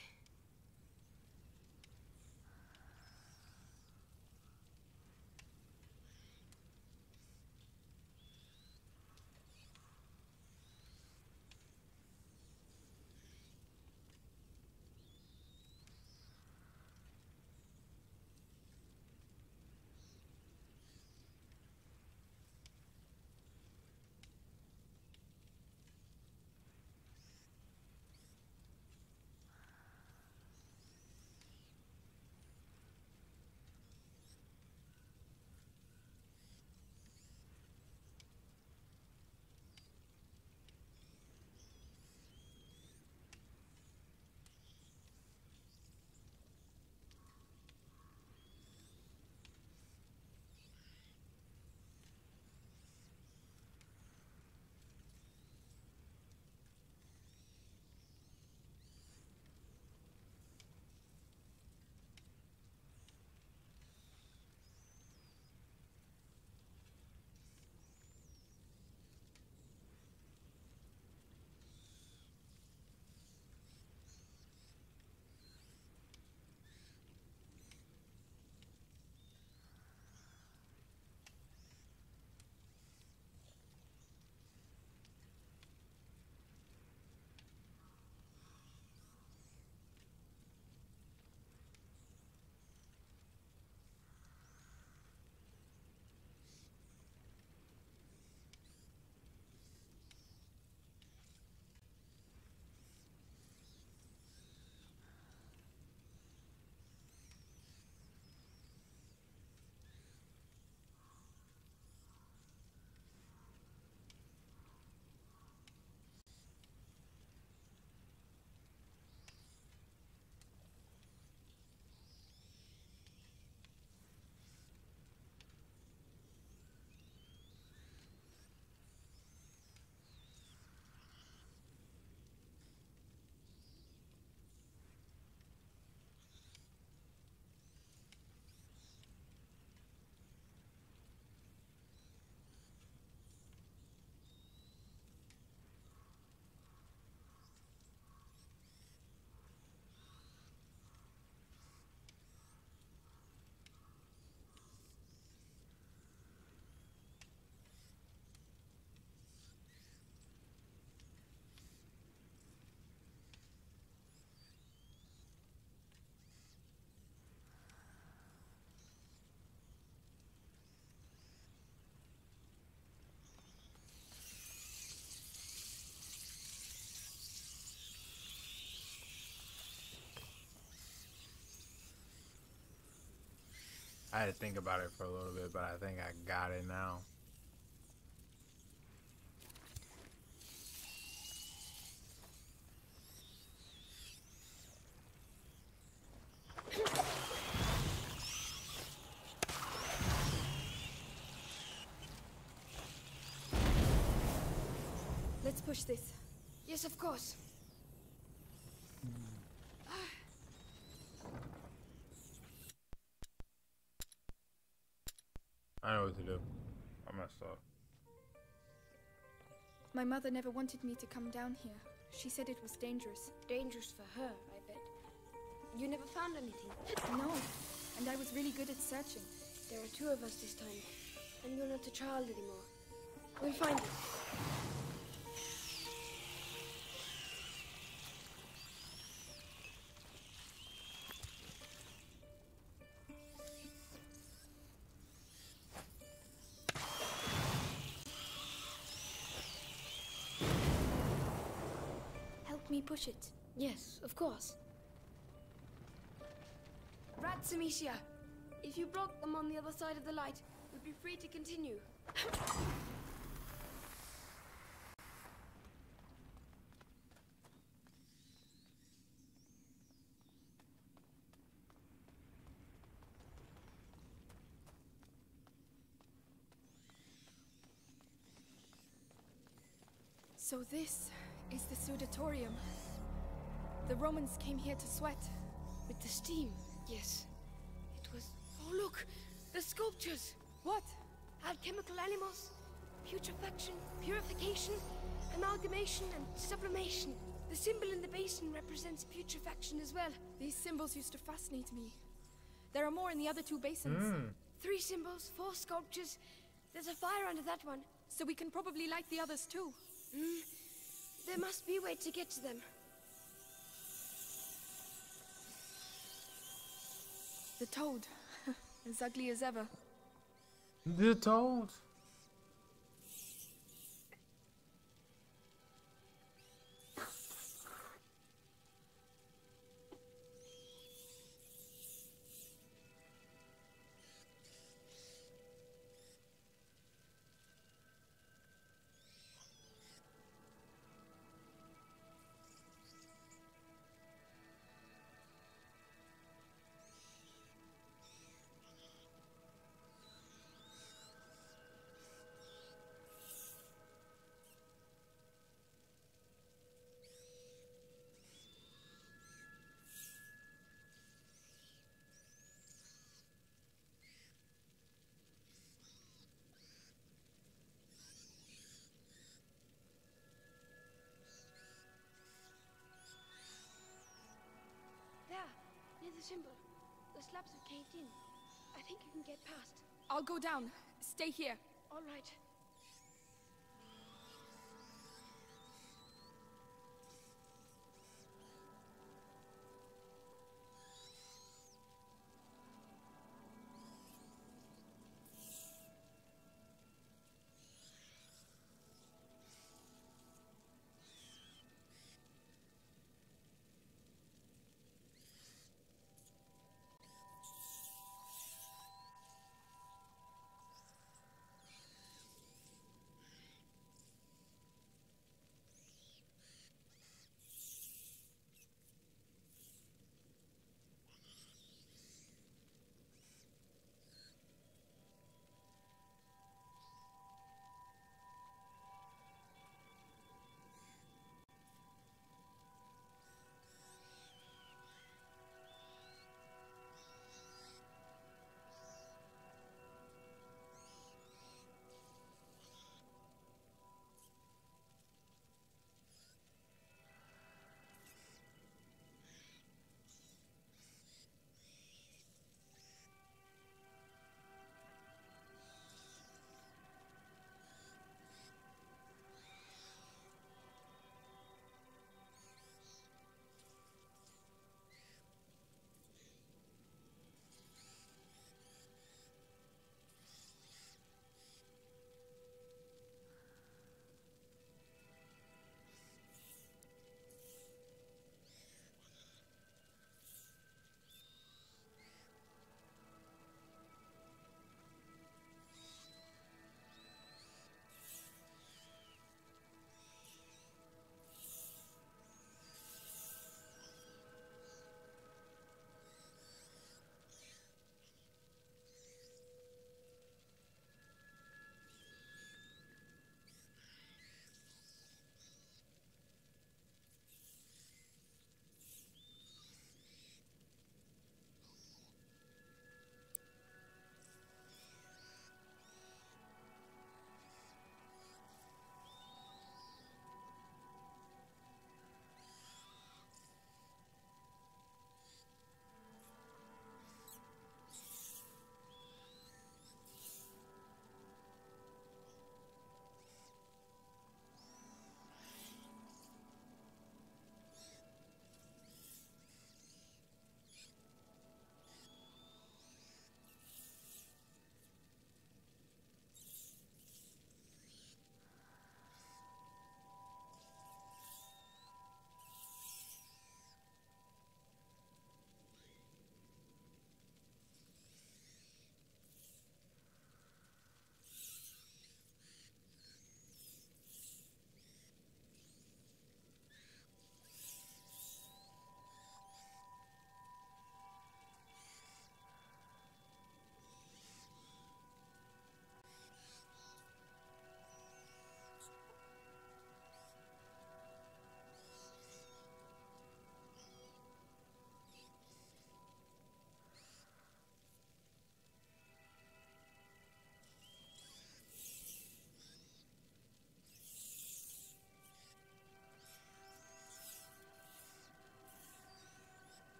S5: I had to think about it for a little bit, but I think I got it now.
S4: Let's push this.
S5: Yes, of course.
S4: My mother never wanted me to come down here. She said it was dangerous.
S5: Dangerous for her, I bet. You never found anything.
S4: No, and I was really good at searching.
S5: There are two of us this time, and you're not a child anymore. We'll find it.
S4: Push it.
S5: Yes, of course. Rats, Amicia! If you block them on the other side of the light, we'd be free to continue.
S4: So this is the Sudatorium. The Romans came here to sweat.
S5: With the steam, yes. It was. Oh, look! The sculptures!
S4: What?
S5: Alchemical animals, putrefaction, purification, amalgamation, and sublimation. The symbol in the basin represents putrefaction as well.
S4: These symbols used to fascinate me. There are more in the other two basins.
S1: Hmm.
S5: Three symbols, four sculptures. There's a fire under that one.
S4: So we can probably light the others too.
S5: Mm. There must be a way to get to them.
S4: The toad. [LAUGHS] as ugly as ever.
S1: The toad.
S5: Symbol. The slabs have caved in. I think you can get past.
S4: I'll go down. Stay here.
S5: All right.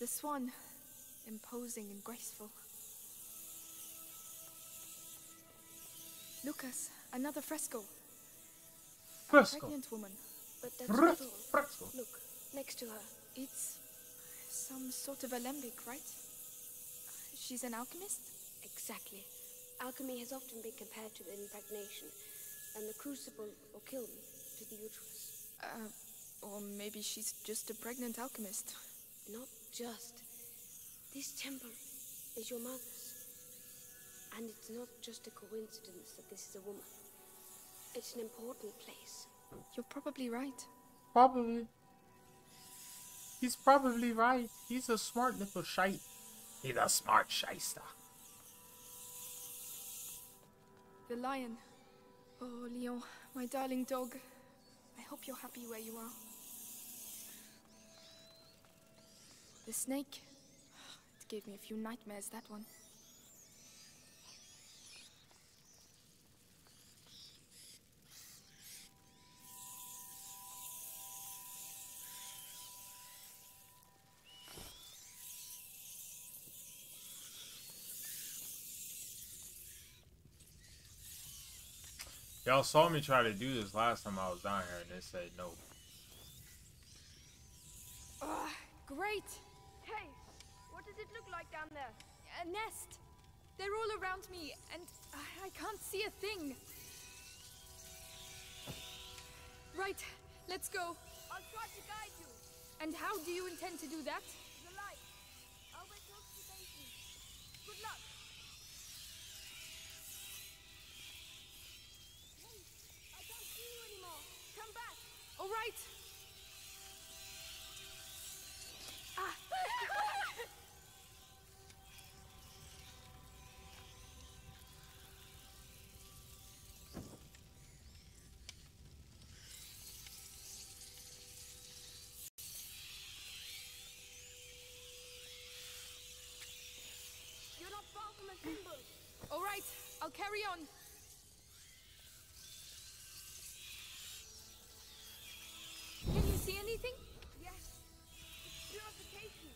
S4: The swan, imposing and graceful. Lucas, another fresco. A
S1: Fresco.
S4: pregnant woman.
S5: But that's not all.
S1: Fresco.
S5: Look, next to her.
S4: It's some sort of alembic, right? She's an alchemist?
S5: Exactly. Alchemy has often been compared to impregnation, and the crucible or kiln to the uterus.
S4: Uh, or maybe she's just a pregnant alchemist.
S5: Not just. This temple is your mother's. And it's not just a coincidence that this is a woman. It's an important place.
S4: You're probably right.
S1: Probably. He's probably right. He's a smart little shite. He's a smart shyster.
S4: The lion. Oh, Lion, my darling dog. I hope you're happy where you are. The snake. It gave me a few nightmares, that one.
S1: Y'all saw me try to do this last time I was down here, and they said no.
S4: Ah, great!
S5: Hey, what does it look like down there?
S4: A nest! They're all around me, and I, I can't see a thing. Right, let's go.
S5: I'll try to guide you.
S4: And how do you intend to do that?
S5: The light. I'll wait to the basin. Good luck. Hey, I can't see you anymore. Come back.
S4: All right. On. Can you see anything?
S5: Yes. It's purification.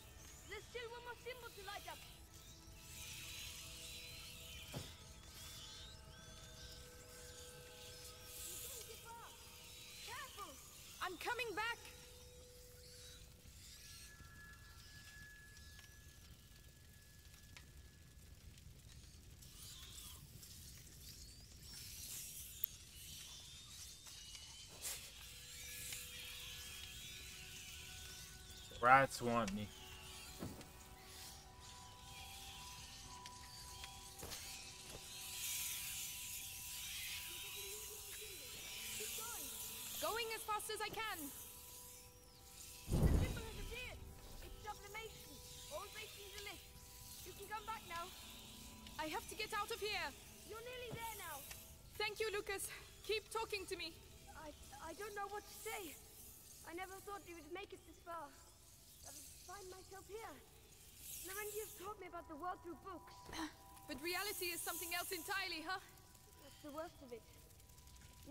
S5: There's still one more symbol to light up. You didn't get far. Careful.
S4: I'm coming back.
S1: Rats want me.
S4: Going as fast as I can.
S5: The symbol has appeared. It's sublimation. All basins are lit. You can come back now.
S4: I have to get out of here.
S5: You're nearly there now.
S4: Thank you, Lucas. Keep talking to me.
S5: I I don't know what to say. I never thought we would make it this far. Find myself here. Laurentius taught me about the world through books. [SIGHS]
S4: But reality is something else entirely, huh?
S5: That's the worst of it.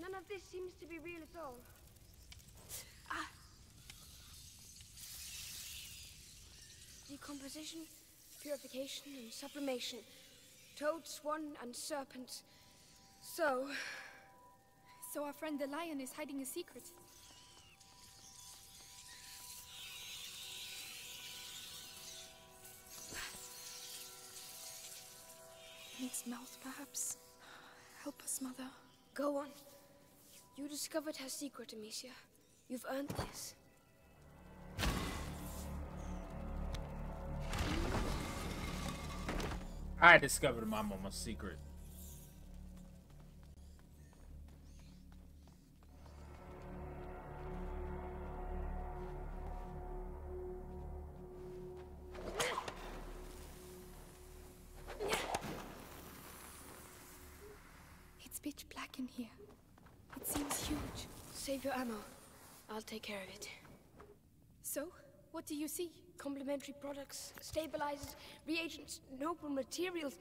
S5: None of this seems to be real at all.
S4: Ah.
S5: Decomposition, purification, and sublimation. Toad, swan, and serpent. So, [SIGHS]
S4: So our friend the lion is hiding a secret. Its mouth, perhaps. Help us, Mother.
S5: go on. You discovered her secret, Amicia. You've earned this.
S1: I discovered my mama's secret.
S5: Take care of it.
S4: So, what do you see?
S5: Complementary products, stabilizers, reagents, noble materials,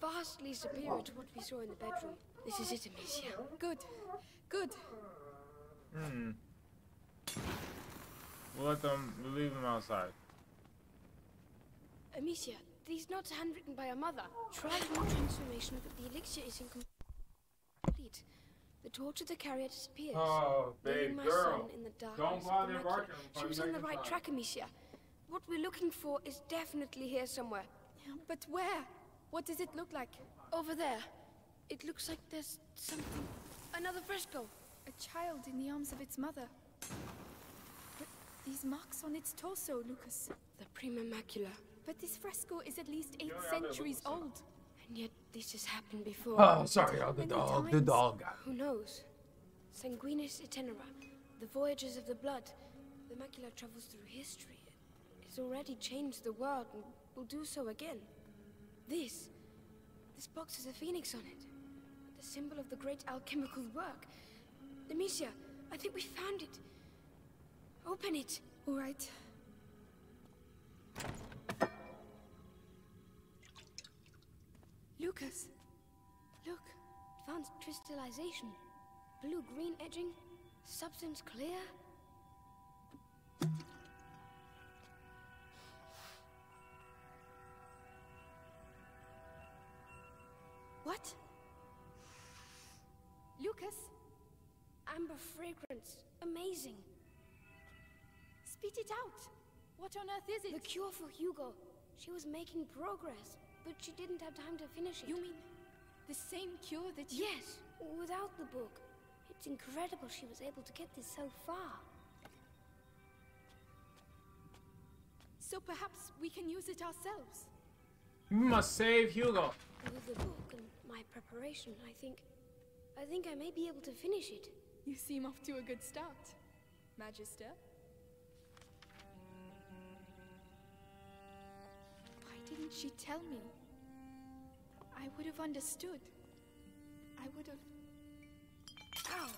S5: vastly superior to what we saw in the bedroom. This is it, Amicia.
S4: Good. Good.
S1: Hmm. We'll let them. We'll leave them outside.
S5: Amicia, these notes handwritten by our mother. Try one transformation, but the elixir is incomplete. The torch of the carrier disappears.
S1: Oh,
S5: leaving
S1: babe,
S5: my
S1: girl.
S5: son in the darkness
S1: Don't bother
S5: macula.
S1: barking
S5: She was on the right track, Amicia. What we're looking for is definitely here somewhere.
S4: Yeah, but where? What does it look like?
S5: Over there. It looks like there's something. Another fresco.
S4: A child in the arms of its mother. But these marks on its torso, Lucas.
S5: The Prima Macula.
S4: But this fresco is at least eight
S1: Yeah, yeah, they look
S4: centuries
S1: the same.
S4: old.
S5: And yet this has happened before.
S1: Oh, sorry, oh, the
S4: Many
S1: dog, the dog.
S5: Who knows? Sanguinis Itinera, the voyages of the blood. The macula travels through history. It's already changed the world and will do so again. This, this box has a phoenix on it. The symbol of the great alchemical work. Amicia, I think we found it. Open it.
S4: All right. Lucas, look.
S5: Advanced crystallization. Blue-green edging. Substance clear.
S4: What? Lucas,
S5: Amber fragrance. Amazing.
S4: spit it out. What on earth is it?
S5: The cure for Hugo. She was making progress, but she didn't have time to finish it.
S4: You mean the same cure that you...
S5: Yes, without the book. It's incredible she was able to get this so far.
S4: So perhaps we can use it ourselves.
S1: We must save Hugo.
S5: With the book and my preparation, I think. I think I may be able to finish it.
S4: You seem off to a good start, Magister. Why didn't she tell me? I would have understood. I would have.
S5: Ow!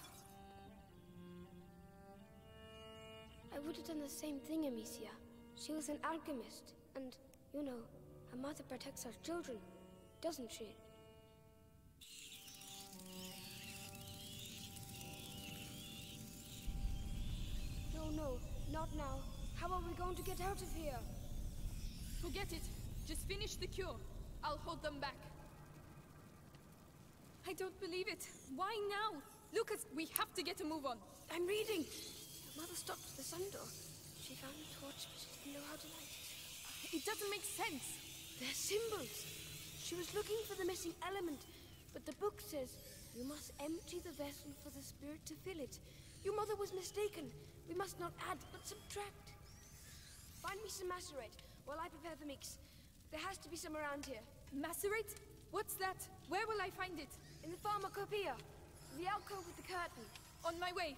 S5: I would have done the same thing, Amicia. She was an alchemist, and, you know, a mother protects her children, doesn't she? No, no, not now. How are we going to get out of here?
S4: Forget it. Just finish the cure. I'll hold them back. I don't believe it. Why now? Lucas, we have to get a move on.
S5: I'm reading. Your mother stopped at the sun door. She found a torch, but she didn't know how to light it.
S4: It doesn't make sense.
S5: They're symbols. She was looking for the missing element, but the book says you must empty the vessel for the spirit to fill it. Your mother was mistaken. We must not add, but subtract. Find me some macerate while I prepare the mix. There has to be some around here.
S4: Macerate? What's that? Where will I find it?
S5: In the pharmacopoeia. The alcove with the curtain.
S4: On my way.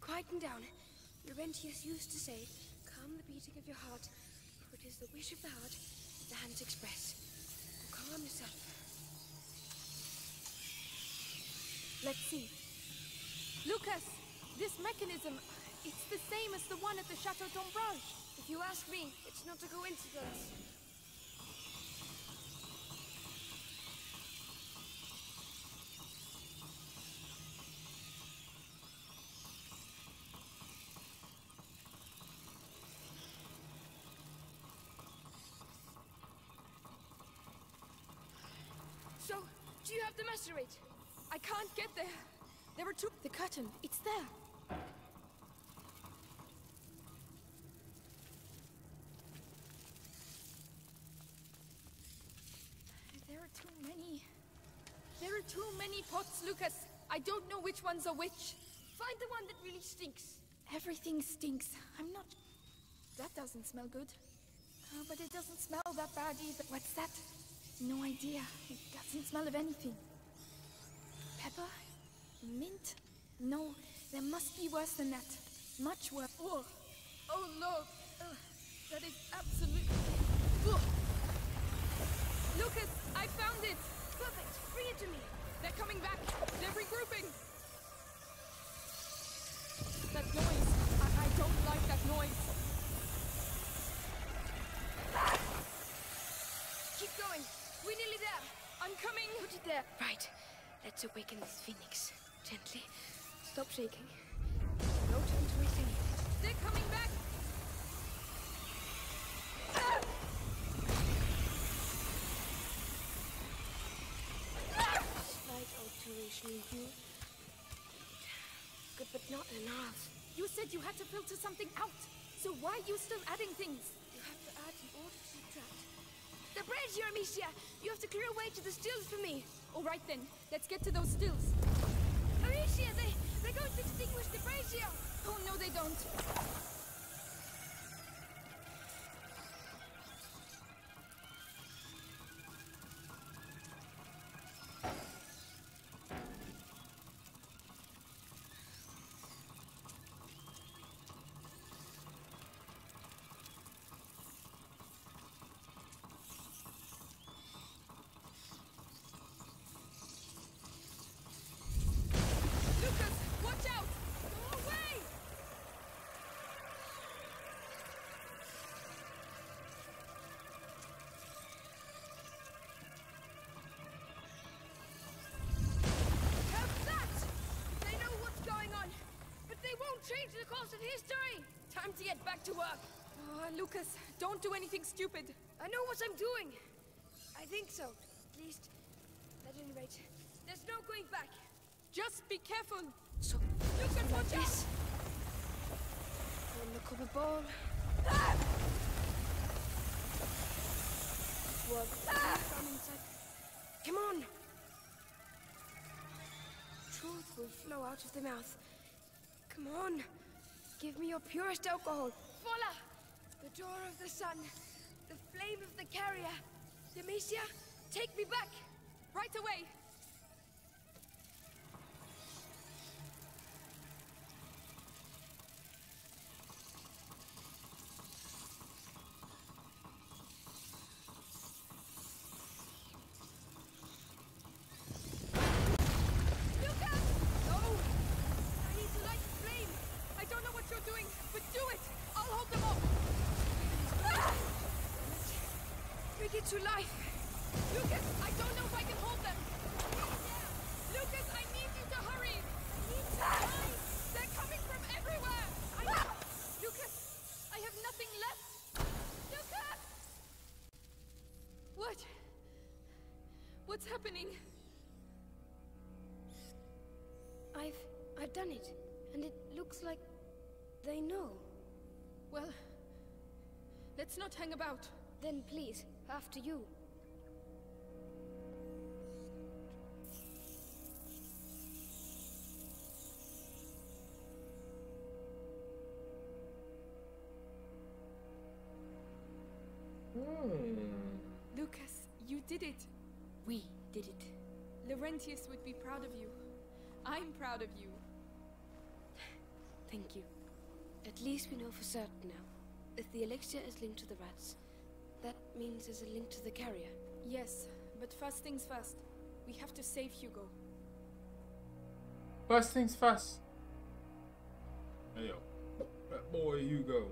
S5: Quieten down. Laurentius used to say, calm the beating of your heart, for it is the wish of the heart the hands express. Calm yourself.
S4: Let's see. Lucas, this mechanism, it's the same as the one at the Chateau d'Ombrage.
S5: If you ask me, it's not a coincidence. So, the macerate?
S4: I can't get there. There are two. The curtain, it's there. There are too many. There are too many pots, Lucas. I don't know which ones are which.
S5: Find the one that really stinks.
S4: Everything stinks. I'm not. That doesn't smell good. Oh, but it doesn't smell that bad either. What's that? No idea. It doesn't smell of anything. Pepper? Mint? No, there must be worse than that. Much worse. Oh, oh Lord. Ugh, that is absolutely... Ugh. Lucas, I found it.
S5: Perfect. Bring it to me.
S4: They're coming back. They're regrouping. That noise. I, I don't like that noise.
S5: Keep going. We're nearly there.
S4: I'm coming.
S5: Put it there. Right. Let's awaken this phoenix. Gently. Stop shaking. No time to regain it.
S4: They're coming back! Slight alteration, you...
S5: Good, but not enough.
S4: You said you had to filter something out, so why are you still adding things?
S5: The bridge, here, You have to clear a way to the stills for me.
S4: All right then, let's get to those stills.
S5: Amicia, they, they're going to extinguish the brazier!
S4: Oh no, they don't.
S5: Change the course of history! Time to get back to work.
S4: Oh, Lucas, don't do anything stupid.
S5: I know what I'm doing. I think so. At least, at any rate, there's no going back.
S4: Just be careful.
S5: So,
S4: Lucas, watch out!
S5: On the ball. Ah! Ah! From inside. Come on! Truth will flow out of the mouth. Come on! Give me your purest alcohol. Voila! The door of the sun. The flame of the carrier. Demetia, take me back!
S4: Right away. Lucas!
S5: No! I need to light the flame!
S4: I don't know what you're doing, but do it! I'll hold them off!
S5: Bring it to life!
S4: Lucas, I don't know if I can hold them! Lucas, I need you to hurry! They're coming from everywhere! Lucas, I have nothing left! Lucas! What? What's happening?
S5: I've... I've done it. And it looks like... they know.
S4: Well, let's not hang about.
S5: Then please, after you. Hmm.
S4: Lucas, you did it.
S5: We did it.
S4: Laurentius would be proud of you. I'm proud of you.
S5: Thank you. At least we know for certain now. If the elixir is linked to the rats, that means there's a link to the carrier.
S4: Yes, but first things first. We have to save Hugo.
S1: First things first. Hey yo, that boy Hugo.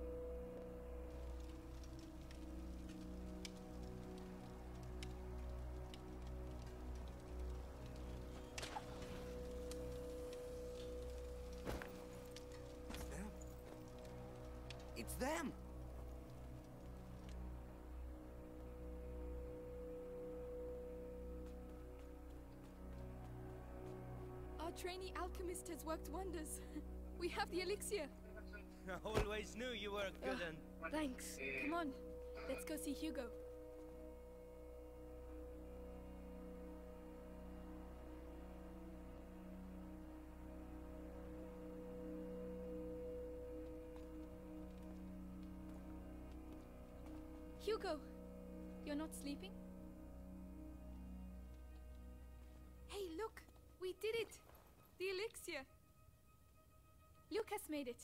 S4: Trainee alchemist has worked wonders. [LAUGHS] we have the elixir.
S2: I [LAUGHS] always knew you were good ah, one.
S5: Thanks.
S4: Come on, let's go see Hugo. Hugo, you're not sleeping? Lucas made it.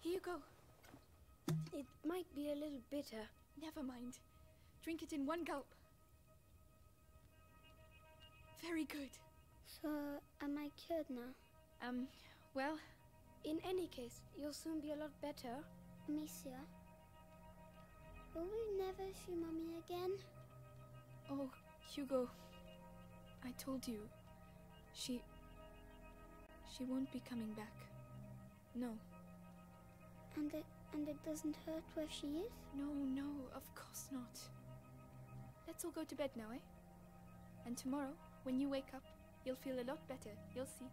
S4: Here you go.
S5: It might be a little bitter.
S4: Never mind. Drink it in one gulp. Very good.
S5: So, am I cured now?
S4: Um, well,
S5: In any case, you'll soon be a lot better.
S3: Amicia, will we never see Mummy again?
S4: oh, Hugo, I told you. She. She won't be coming back. No,
S3: And it and it doesn't hurt where she is?
S4: no, no, of course not. Let's all go to bed now, eh? And tomorrow, when you wake up, you'll feel a lot better. You'll see.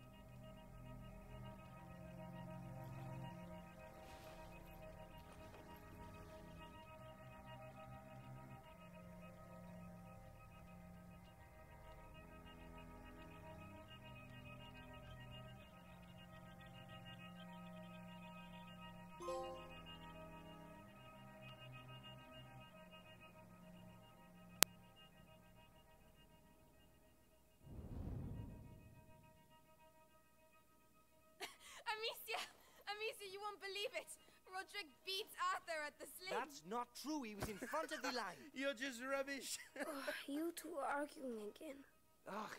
S12: Amicia, Amicia, you won't believe it. Rodric beats Arthur at the sling.
S2: That's not true. He was in front of the line. [LAUGHS]
S6: You're just rubbish.
S5: Oh, you two are arguing again.
S2: Ugh.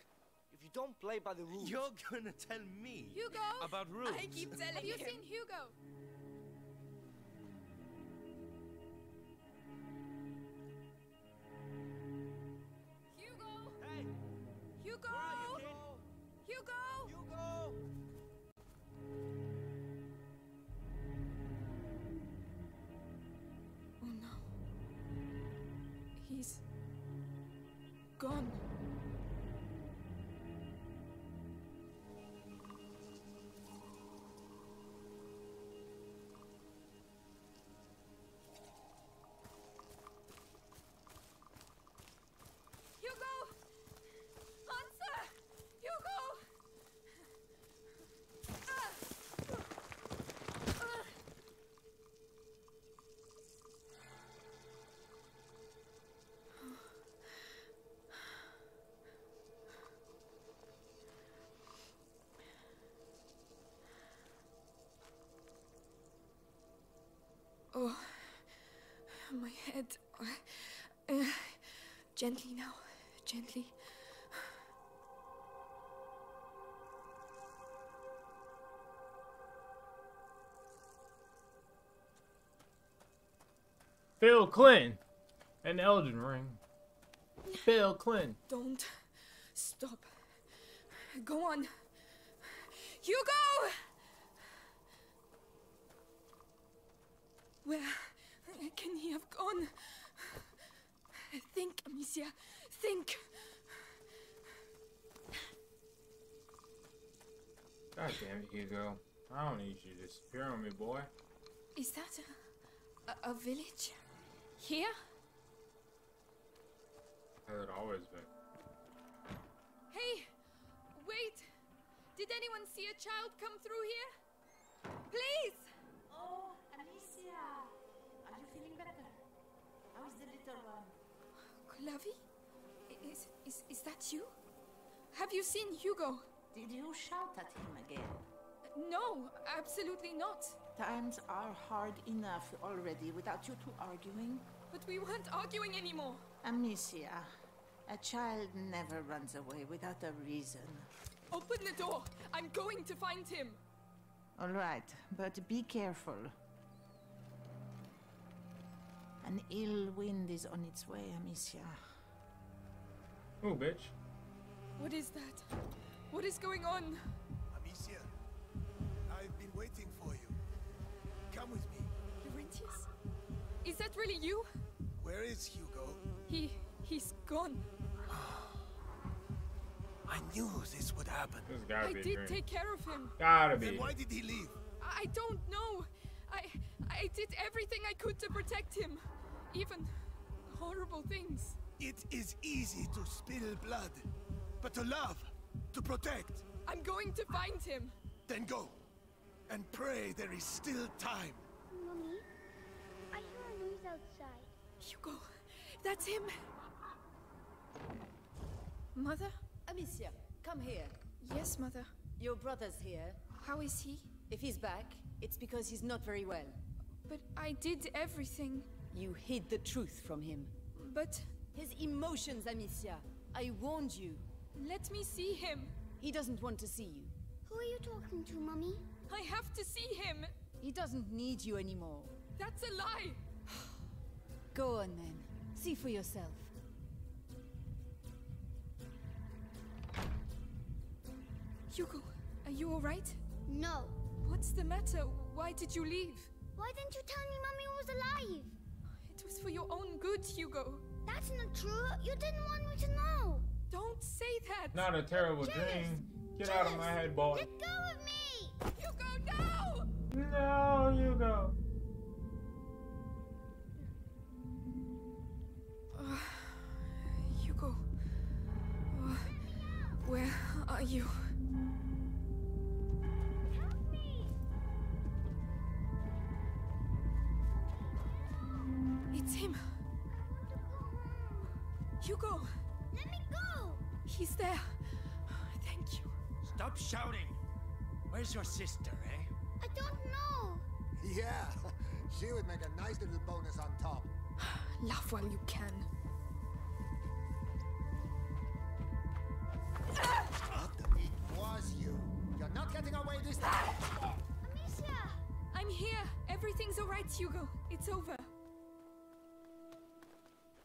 S2: If you don't play by the rules.
S6: You're gonna tell me
S12: Hugo!
S6: about rules.
S12: I keep telling Have you seen Hugo? Hugo!
S2: Hey,
S12: Hugo!
S2: where are?
S12: Hugo!
S4: My head. Uh, gently now, gently.
S1: Bill Clinton, an Elden Ring. Bill Clinton.
S4: Don't stop. Go on. Hugo! Where can he have gone? Think, Amicia. Think.
S1: God damn it, Hugo. I don't need you to disappear on me, boy.
S4: Is that a, a, a village? Here?
S1: Has it always been?
S12: Hey! Wait! Did anyone see a child come through here? Please!
S13: Oh, Amicia! Are you feeling better? Little one?
S4: Clavi? Is, is, is that you? Have you seen Hugo?
S13: Did you shout at him again?
S4: No, absolutely not.
S13: Times are hard enough already without you two arguing.
S4: But we weren't arguing anymore.
S13: Amicia, a child never runs away without a reason.
S4: Open the door. I'm going to find him.
S13: All right, but be careful. An ill wind is on its way, Amicia.
S1: Oh, bitch.
S4: What is that? What is going on?
S14: Amicia, I've been waiting for you. Come with me.
S4: Laurentius? Is that really you?
S14: Where is Hugo?
S4: He. he's gone.
S14: I knew this would happen.
S1: This
S4: I did
S1: dream.
S4: take care of him.
S1: Gotta be.
S14: Then why did he leave?
S4: I don't know. I. I did everything I could to protect him. Even horrible things.
S14: It is easy to spill blood, but to love, to protect,
S4: I'm going to find him.
S14: then go. And pray there is still time.
S3: Mummy, I hear a noise outside.
S4: Hugo, that's him. Mother?
S8: Amicia, come here.
S4: Yes, Mother.
S8: Your brother's here.
S4: How is he?
S8: If he's back, it's because he's not very well.
S4: But I did everything.
S8: You hid the truth from him.
S4: But
S8: His emotions, Amicia. I warned you.
S4: let me see him.
S8: He doesn't want to see you.
S3: Who are you talking to, Mummy?
S4: I have to see him.
S8: He doesn't need you anymore.
S4: That's a lie. [SIGHS]
S8: Go on then. See for yourself.
S4: Hugo, are you alright?
S3: No.
S4: What's the matter? Why did you leave?
S3: Why didn't you tell me Mummy was alive?
S4: It was for your own good, Hugo.
S3: That's not true. You didn't want me to know.
S4: Don't say that.
S1: Not a terrible dream. Get out of my head, boy.
S3: Let go of me!
S4: Hugo, no!
S1: No, Hugo. [SIGHS]
S4: Hugo. Uh, where are you? It's him. Hugo,
S3: Let me go!
S4: he's there. Thank you.
S6: Stop shouting! Where's your sister, eh?
S3: I don't know.
S10: Yeah, [LAUGHS] she would make a nice little bonus on top. [SIGHS]
S4: Laugh while you can.
S10: What the was you? You're not getting away this time.
S3: Amicia!
S4: I'm here. Everything's alright, Hugo. It's over.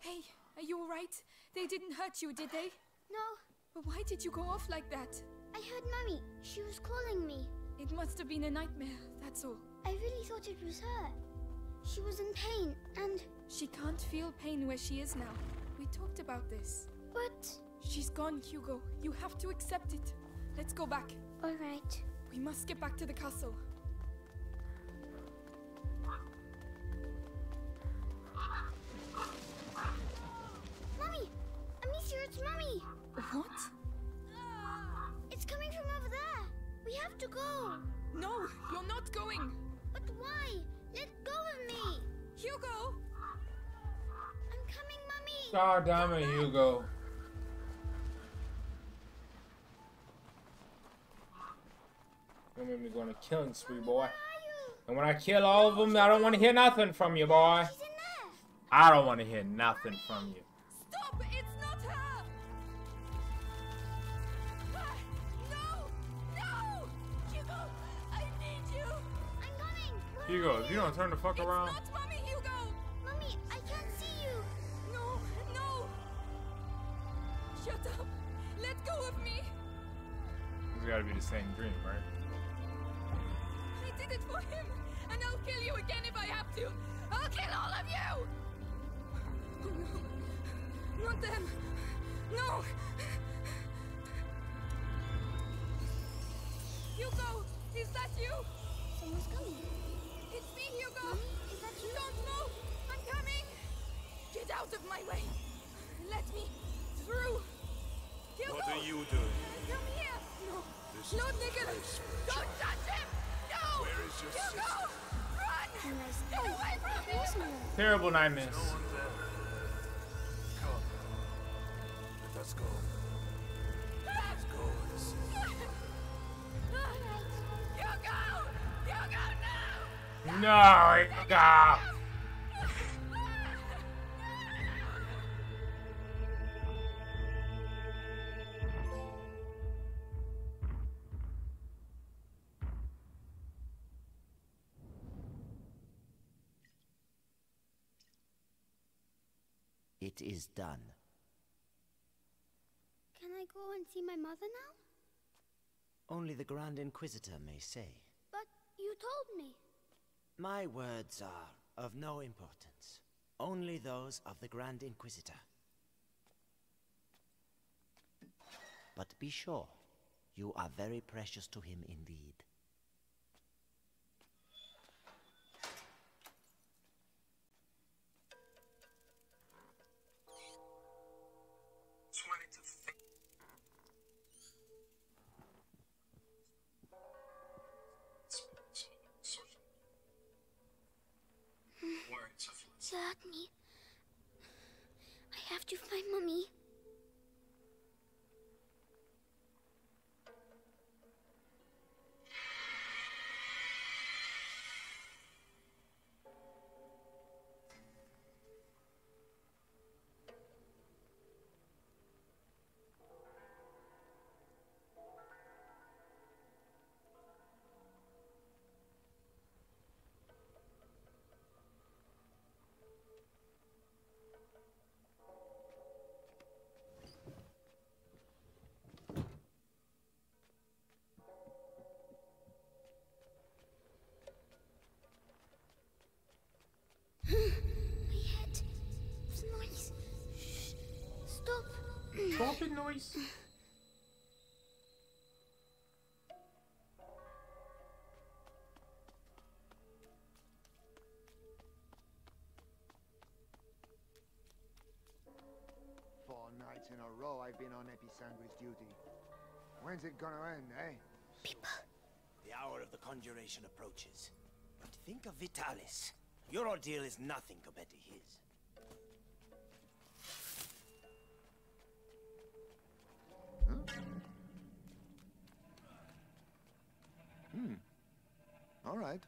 S4: Hey, are you alright? They didn't hurt you, did they?
S3: No,
S4: But why did you go off like that?
S3: I heard Mummy. She was calling me.
S4: It must have been a nightmare, that's all.
S3: I really thought it was her. She was in pain, and.
S4: She can't feel pain where she is now. We talked about this.
S3: But.
S4: She's gone, Hugo. You have to accept it. Let's go back.
S3: Alright.
S4: We must get back to the castle.
S3: It's Mummy!
S4: What?
S3: Uh, it's coming from over there. We have to go.
S4: No, you're not going.
S3: But why? Let go of me.
S4: Hugo!
S3: I'm coming, Mummy.
S1: God damn it, Hugo. You made me go on a killing spree, boy.
S3: Where are you?
S1: And when I kill all of them, I don't want to hear nothing from you, boy.
S3: She's in there.
S1: I don't want to hear nothing from you.
S4: Hugo,
S3: are
S1: if you don't turn the fuck
S4: It's
S1: around.
S4: not Mommy, Hugo!
S3: Mummy, I can't see you.
S4: No, no! Shut up! Let go of me!
S1: It's gotta be the same dream, right?
S4: I did it for him! And I'll kill you again if I have to! I'll kill all of you! Oh no! Not them! No! Hugo! Is that you?
S3: Someone's coming.
S4: It's me, Hugo!
S3: Is that you?
S4: Don't move! I'm coming! Get out of my way! Let me through! Hugo!
S14: What are you doing?
S4: Come here! No!
S14: This
S4: no,
S14: is
S4: Nicholas! Don't touch him! No!
S14: Where is your
S4: Hugo!
S14: sister?
S4: Run!
S3: Nice.
S4: Get away from
S3: There is no one.
S1: Terrible nightmares.
S14: No one there. Come. Let us go.
S4: No!
S1: No, Hugo.
S15: It is done.
S3: Can I go and see my mother now?
S15: Only the Grand Inquisitor may say.
S3: But you told me.
S15: My words are of no importance. Only those of the Grand Inquisitor. But be sure, you are very precious to him indeed.
S3: Sadly. I have to find Mummy.
S1: Trumpet noise.
S10: Four nights in a row I've been on Episanguis duty. When's it gonna end, eh?
S2: The hour of the conjuration approaches. But think of Vitalis. Your ordeal is nothing compared to his.
S14: All right.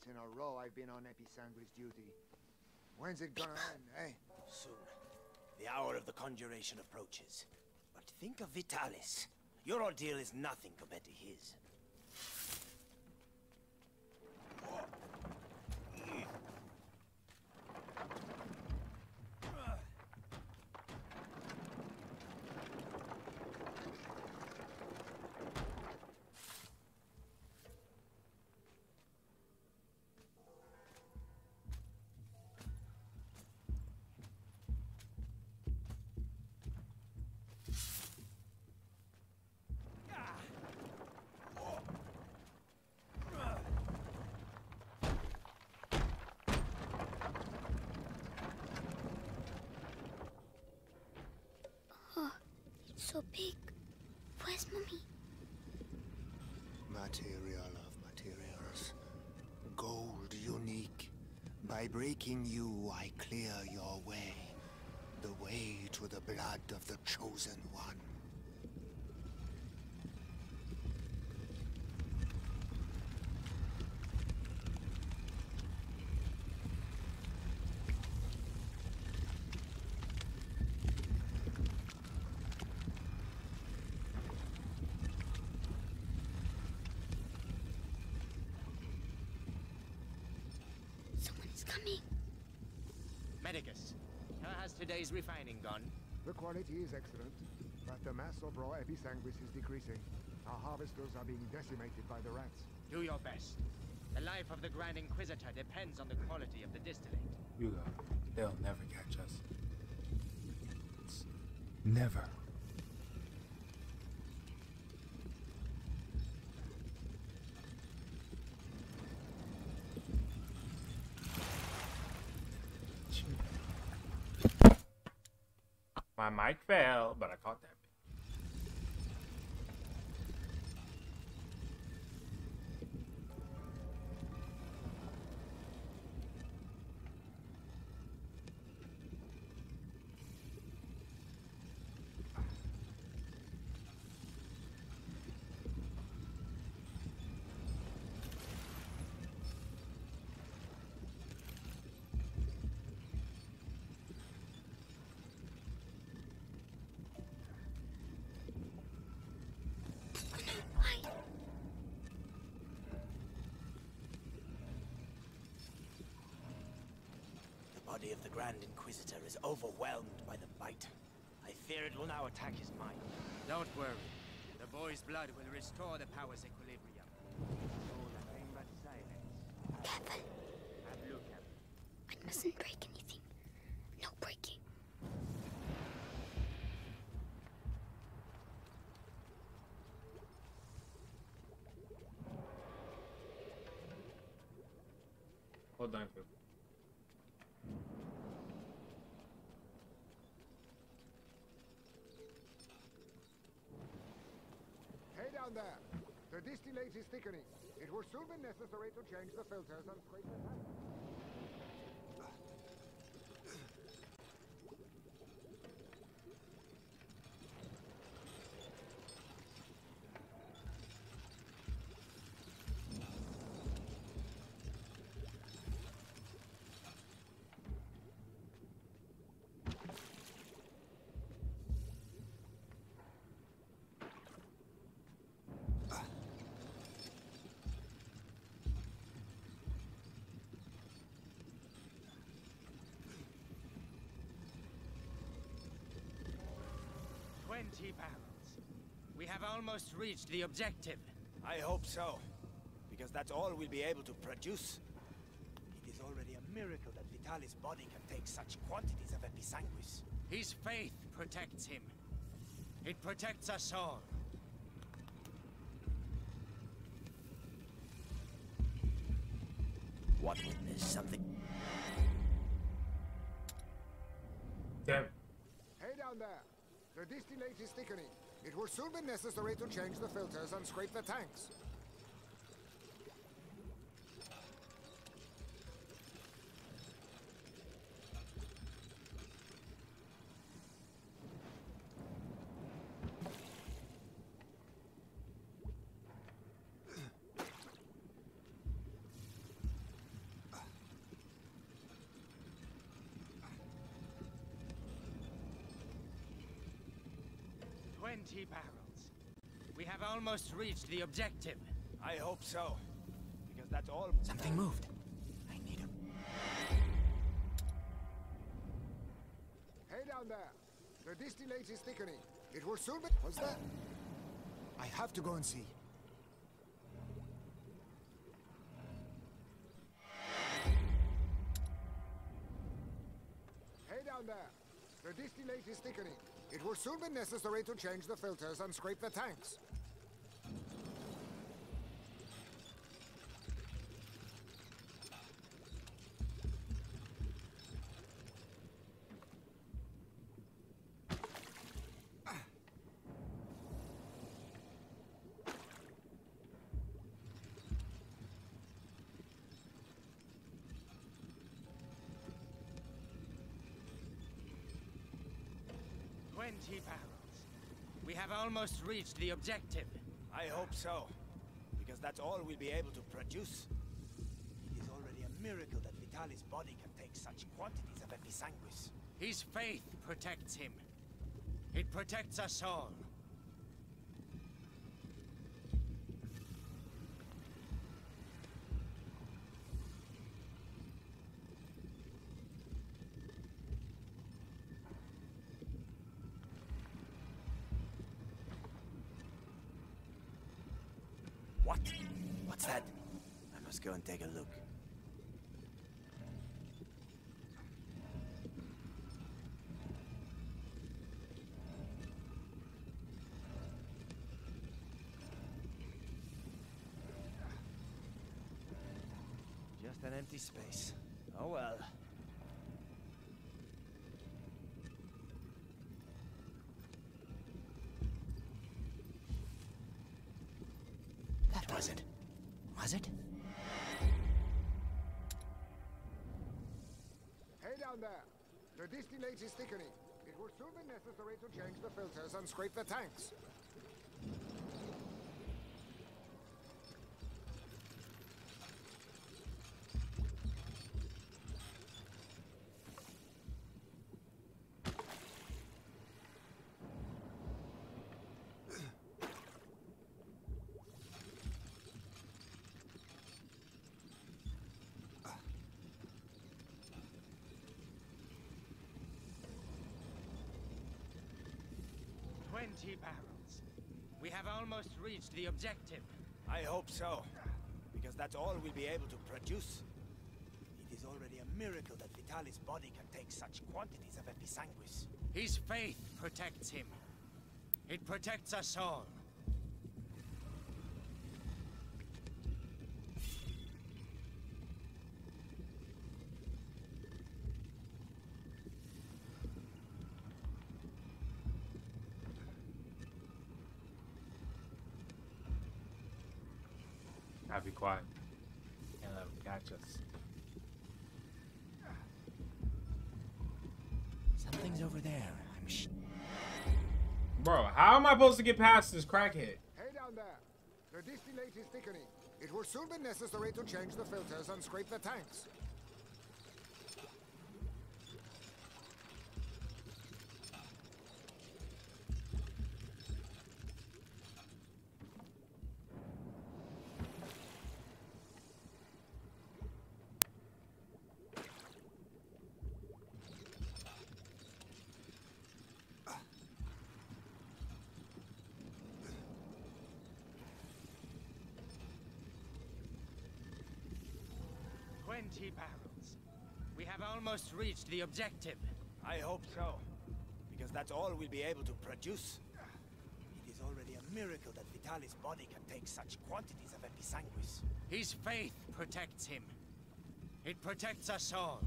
S16: Nights in a row I've been on Episanguis duty. When's it gonna end, eh?
S15: Soon. The hour of the conjuration approaches. But think of Vitalis. Your ordeal is nothing compared to his.
S3: Oh, it's so big. Where's Mummy?
S16: Material of materials. Gold unique. By breaking you, I clear your way. The way to the blood of the chosen one.
S3: Someone's coming.
S6: Medicus, how has today's refining gone?
S17: The quality is excellent, but the mass of raw episanguis is decreasing. Our harvesters are being decimated by the rats.
S6: Do your best. The life of the Grand Inquisitor depends on the quality of the distillate.
S18: Hugo, they'll never catch us. Never.
S1: My mic fell, but I caught that.
S15: Body of the Grand Inquisitor is overwhelmed by the bite. I fear it will now attack his mind.
S6: Don't worry. The boy's blood will restore the power's equilibrium. Nothing but silence. Have look at
S3: I mustn't break anything. No breaking.
S1: Hold on, Phil.
S17: Down there! The distillate is thickening. It will soon be necessary to change the filters and scrape the
S6: Twenty barrels. We have almost reached the objective.
S15: I hope so. because that's all we'll be able to produce. It is already a miracle that Vitalis' body can take such quantities of episanguis.
S6: His faith protects him. It protects us all.
S15: What witness? Something.
S17: The distillate is thickening. It will soon be necessary to change the filters and scrape the tanks.
S6: Twenty barrels. We have almost reached the objective.
S15: I hope so. Because that's all.
S16: Something moved. I need him.
S17: Hey down there! The distillate is thickening. It will soon be. What's that? I have to go and see. Hey down there! The distillate is thickening. It will soon be necessary to change the filters and scrape the tanks.
S6: Twenty barrels. We have almost reached the objective.
S15: I hope so. Because that's all we'll be able to produce. It is already a miracle that Vitalis' body can take such quantities of episanguis.
S6: His faith protects him. It protects us all.
S15: What? What's that? I must go and take a look. An empty space. Oh well.
S16: That was it. Was it?
S17: Hey down there! The distillate is thickening. It will soon be necessary to change the filters and scrape the tanks.
S6: Twenty barrels. We have almost reached the objective.
S15: I hope so. Because that's all we'll be able to produce. It is already a miracle that Vitalis' body can take such quantities of episanguis.
S6: His faith protects him. It protects us all.
S1: Supposed to get past this crackhead?
S17: Hey down there! The distillate is thickening. It will soon be necessary to change the filters and scrape the tanks.
S6: Barrels. We have almost reached the objective.
S15: I hope so. Because that's all we'll be able to produce. It is already a miracle that Vitalis' body can take such quantities of episanguis.
S6: His faith protects him. It protects us all.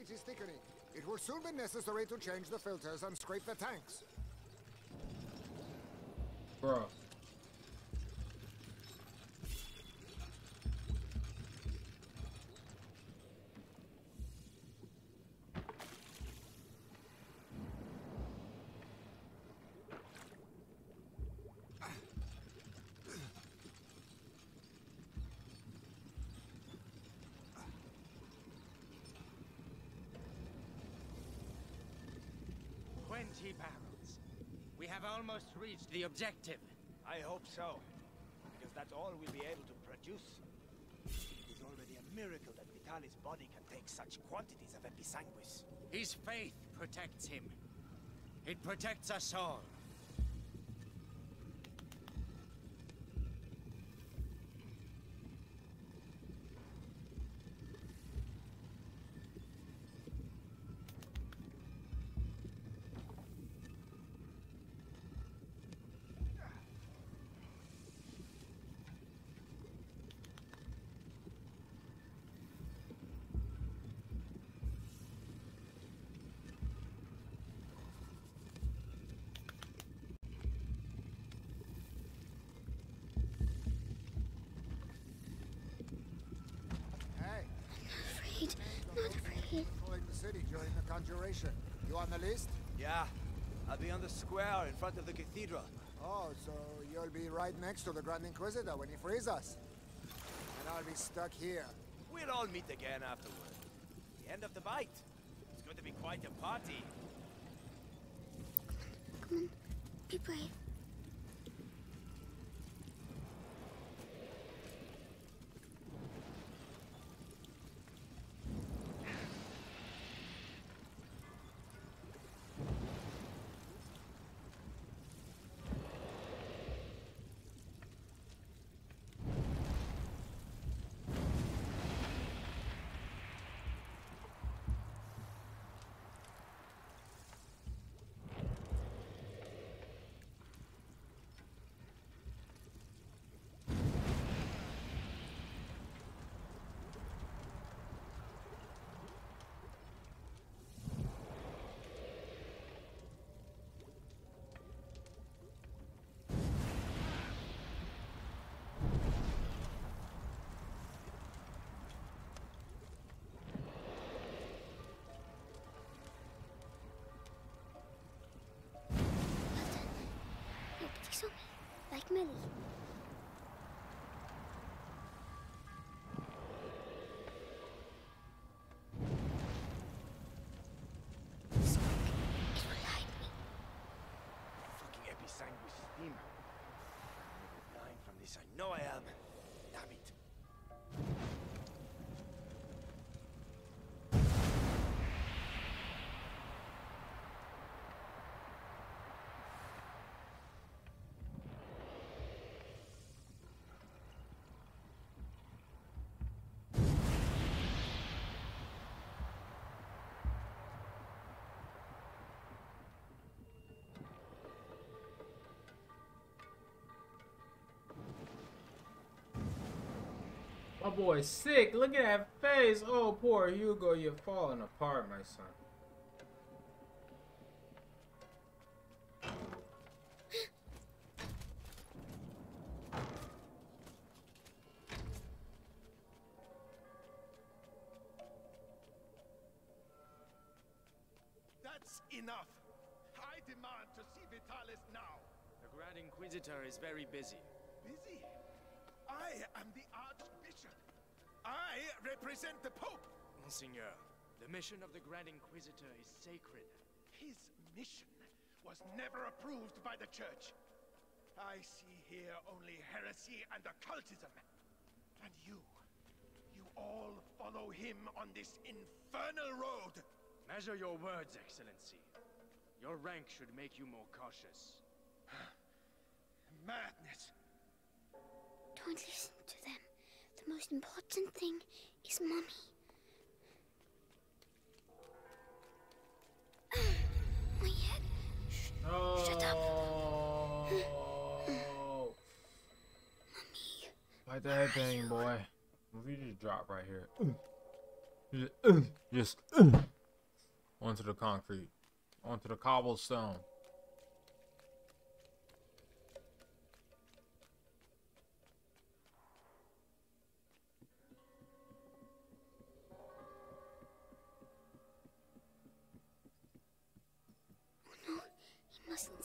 S17: Is thickening. It will soon be necessary to change the filters and scrape the tanks.
S6: Twenty barrels. We have almost reached the objective.
S15: I hope so. Because that's all we'll be able to produce. It is already a miracle that Vitalis' body can take such quantities of episanguis.
S6: His faith protects him. It protects us all.
S17: Hey,
S3: Afraid, not afraid.
S17: calling the city during conjuration. You on the list?
S15: Yeah. I'll be on the square in front of the cathedral.
S17: Oh, so you'll be right next to the Grand Inquisitor when he frees us. And I'll be stuck here.
S15: We'll all meet again afterward. The end of the bite. It's going to be quite a party.
S3: Come on, be brave.
S15: This. I know I am.
S1: My boy's sick. Look at that face. Oh, poor Hugo. You're falling apart, my son.
S10: That's enough. I demand to see Vitalis now.
S9: The Grand Inquisitor is very busy.
S10: Busy?
S14: I am the Archbishop. I represent the Pope.
S6: Monseigneur, the mission of the Grand Inquisitor is sacred.
S14: His mission was never approved by the Church. I see here only heresy and occultism. And you, you all follow him on this infernal road.
S6: Measure your words, Excellency. Your rank should make you more cautious. [SIGHS]
S14: Madness.
S3: Don't listen to them. The most important thing is Mummy. [SIGHS] My head. Shh. Shut up.
S1: Fight the headbang, boy. Movie just drop right here. Just, just onto the concrete, onto the cobblestone.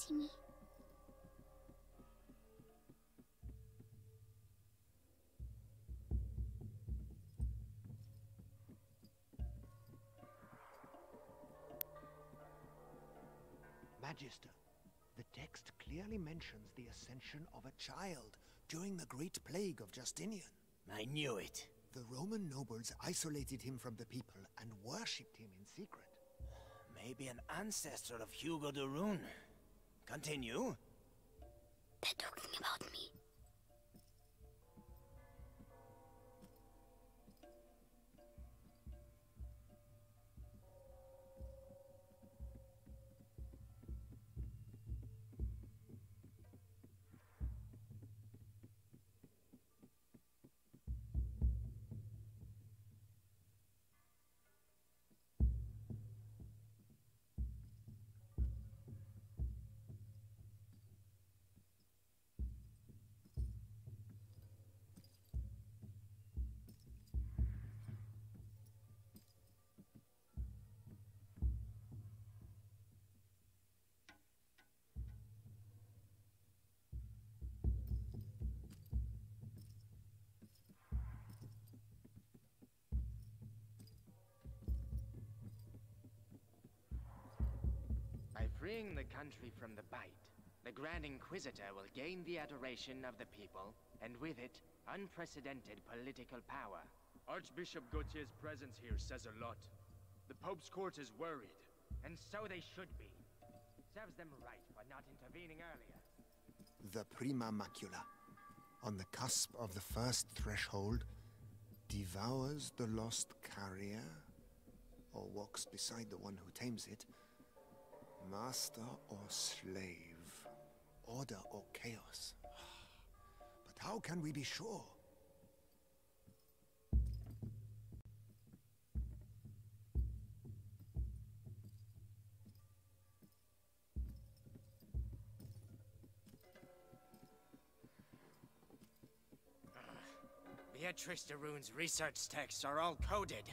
S3: He me.
S17: Magister, the text clearly mentions the ascension of a child during the Great Plague of Justinian.
S15: I knew it.
S17: The Roman nobles isolated him from the people and worshipped him in secret.
S15: Maybe an ancestor of Hugo de Rune. Continue.
S3: They're talking about me.
S6: Freeing the country from the bite, the Grand Inquisitor will gain the adoration of the people, and with it, unprecedented political power. Archbishop Gautier's presence here says a lot. The Pope's court is worried. And so they should be. Serves them right for not intervening earlier.
S17: The Prima Macula, on the cusp of the first threshold, devours the lost carrier, or walks beside the one who tames it, master or slave, order or chaos. But how can we be sure?
S15: Beatrice de Rune's research texts are all coded.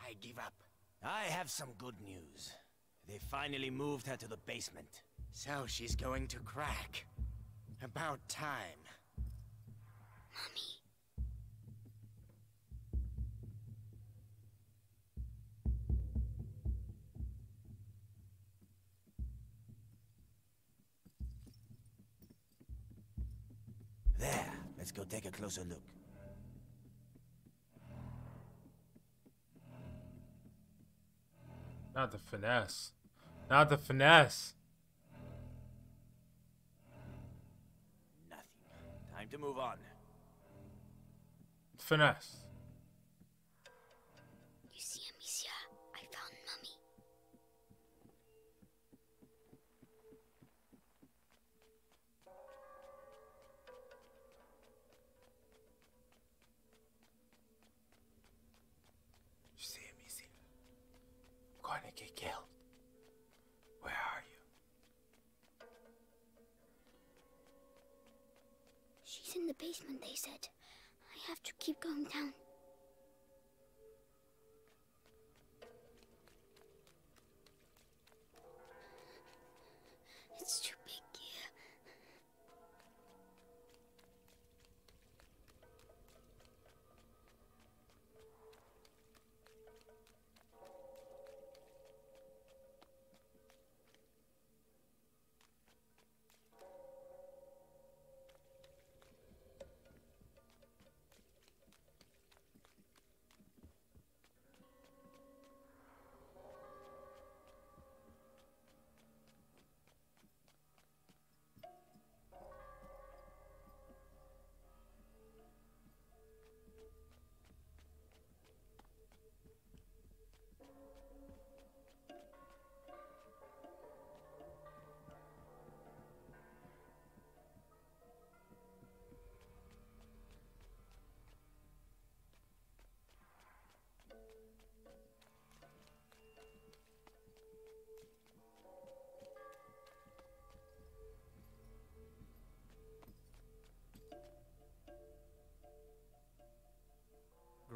S15: I give up. I have some good news. They finally moved her to the basement. So she's going to crack. About time. Mommy. There. Let's go take a closer look.
S1: Not the finesse. Not the finesse. Nothing.
S15: Time to move on.
S1: Finesse.
S19: Going to get killed. Where are you?
S3: She's in the basement, they said. I have to keep going down. It's too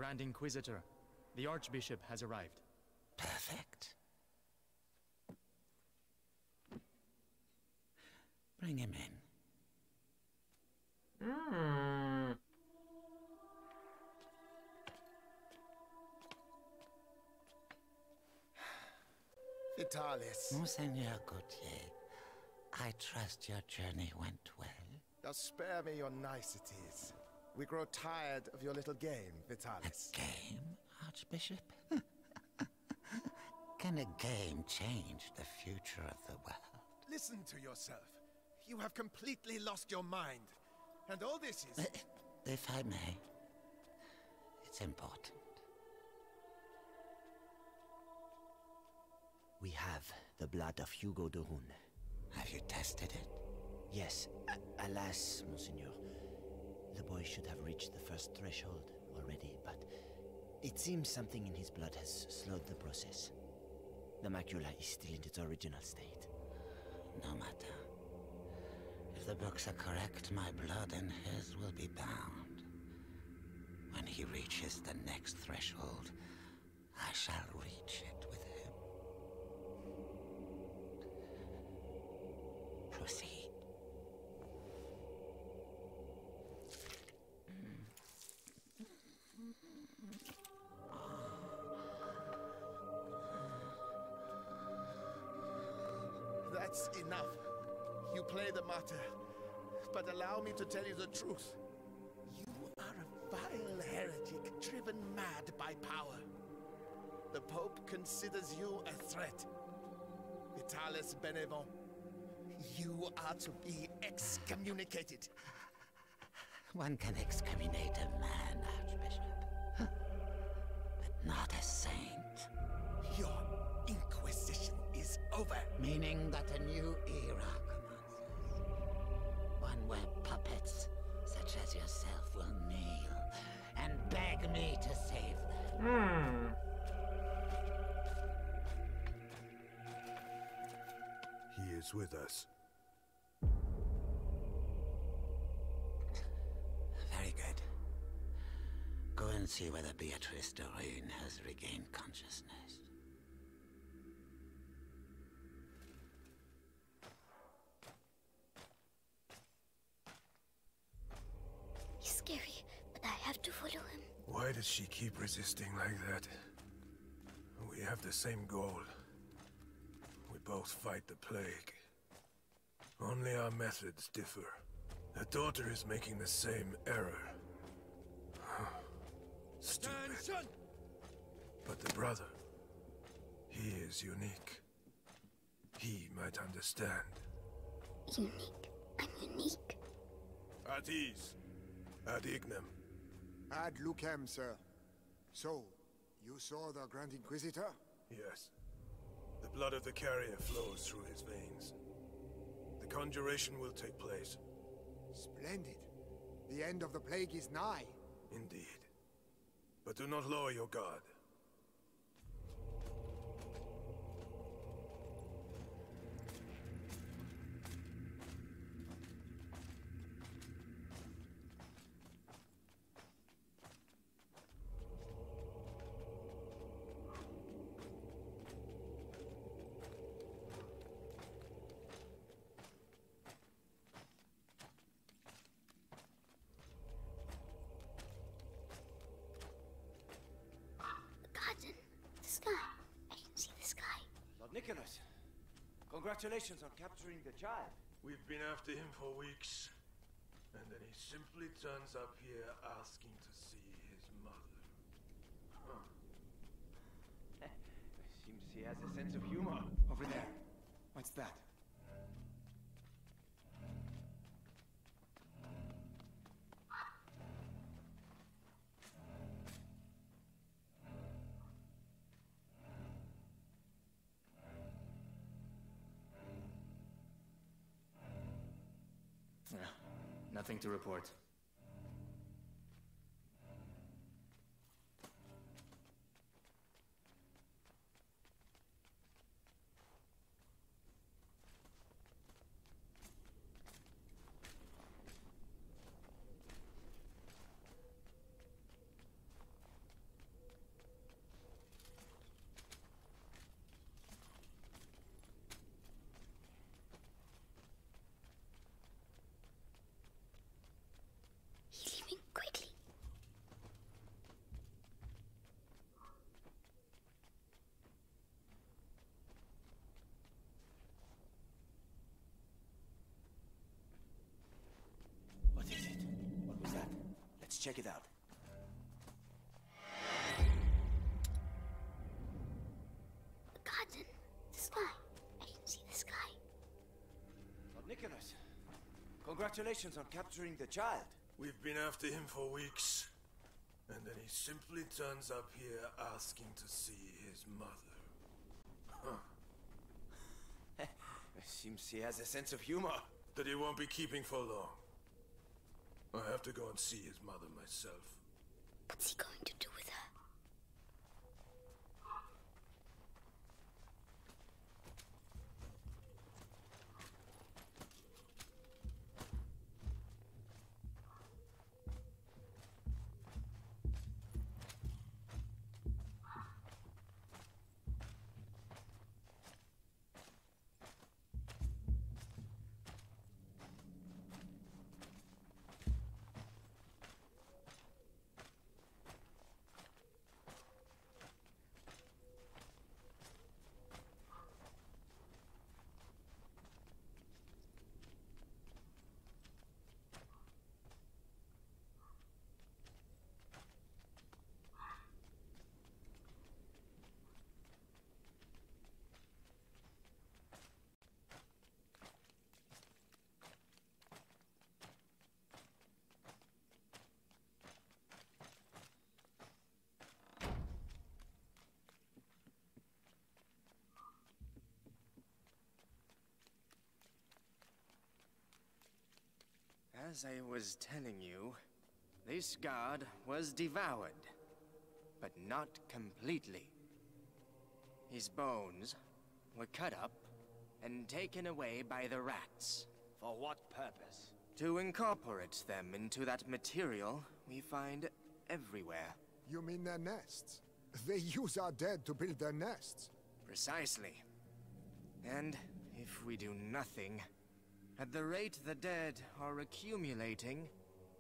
S20: Grand Inquisitor. The Archbishop has arrived.
S21: Perfect. Bring him in.
S1: Hmm.
S14: Vitalis.
S21: Monseigneur Gautier, I trust your journey went well.
S14: Now spare me your niceties. We grow tired of your little game, Vitalis.
S21: A game, Archbishop? [LAUGHS] Can a game change the future of the world?
S14: Listen to yourself. You have completely lost your mind. And all this is...
S21: Uh, if I may, it's important.
S2: We have the blood of Hugo de Rune.
S21: Have you tested it?
S2: Yes. A alas, Monseigneur. The boy should have reached the first threshold already, but it seems something in his blood has slowed the process. The macula is still in its original state.
S21: No matter. If the books are correct, my blood and his will be bound. When he reaches the next threshold, I shall reach it
S14: You play the martyr. But allow me to tell you the truth. You are a vile heretic driven mad by power. The Pope considers you a threat. Vitalis Benevent, you are to be excommunicated.
S21: One can excommunicate a man, Archbishop. But not a saint.
S14: Your Inquisition is over.
S21: Meaning that a new era where puppets, such as yourself, will kneel and beg me to save them.
S1: Hmm.
S22: He is with us.
S21: Very good. Go and see whether Beatrice de Rune has regained consciousness.
S3: He's scary, but I have to follow him.
S22: Why does she keep resisting like that? We have the same goal. We both fight the plague. Only our methods differ. The daughter is making the same error. [SIGHS] Stupid. But the brother, he is unique. He might understand.
S3: Unique. I'm unique.
S22: At ease. Ad ignem.
S17: Ad lucem, sir. So, you saw the Grand Inquisitor?
S22: Yes. The blood of the carrier flows through his veins. The conjuration will take place.
S17: Splendid. The end of the plague is nigh.
S22: Indeed. But do not lower your guard.
S3: The garden. The sky. I can see the sky.
S9: Lord Nicholas, congratulations on capturing the child.
S22: We've been after him for weeks. And then he simply turns up here asking to see his mother. Huh. [LAUGHS]
S9: Seems he has a sense of humor. Over there. What's that?
S20: Nothing to report.
S2: Check it out.
S3: The garden. The sky. I can see the sky.
S2: Lord Nicholas, congratulations on capturing the child.
S22: We've been after him for weeks. And then he simply turns up here asking to see his mother. Huh. [LAUGHS]
S2: Seems he has a sense of humor.
S22: That he won't be keeping for long. I have to go and see his mother myself.
S3: What's he going to do with her?
S6: As I was telling you, this god was devoured, but not completely. His bones were cut up and taken away by the rats.
S2: For what purpose?
S6: To incorporate them into that material we find everywhere.
S17: You mean their nests? They use our dead to build their nests.
S6: Precisely. And if we do nothing, at the rate the dead are accumulating,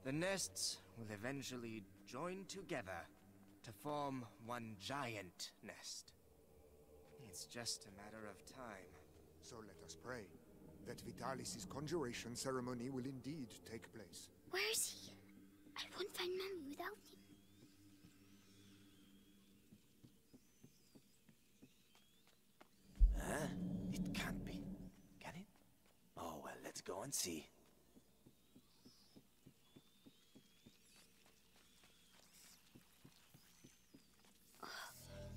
S6: the nests will eventually join together to form one giant nest. It's just a matter of time.
S17: So let us pray that Vitalis' conjuration ceremony will indeed take place.
S3: Where is he? I won't find Mummy without him.
S2: Huh? It can't be. Can it? Oh, well, let's go and see.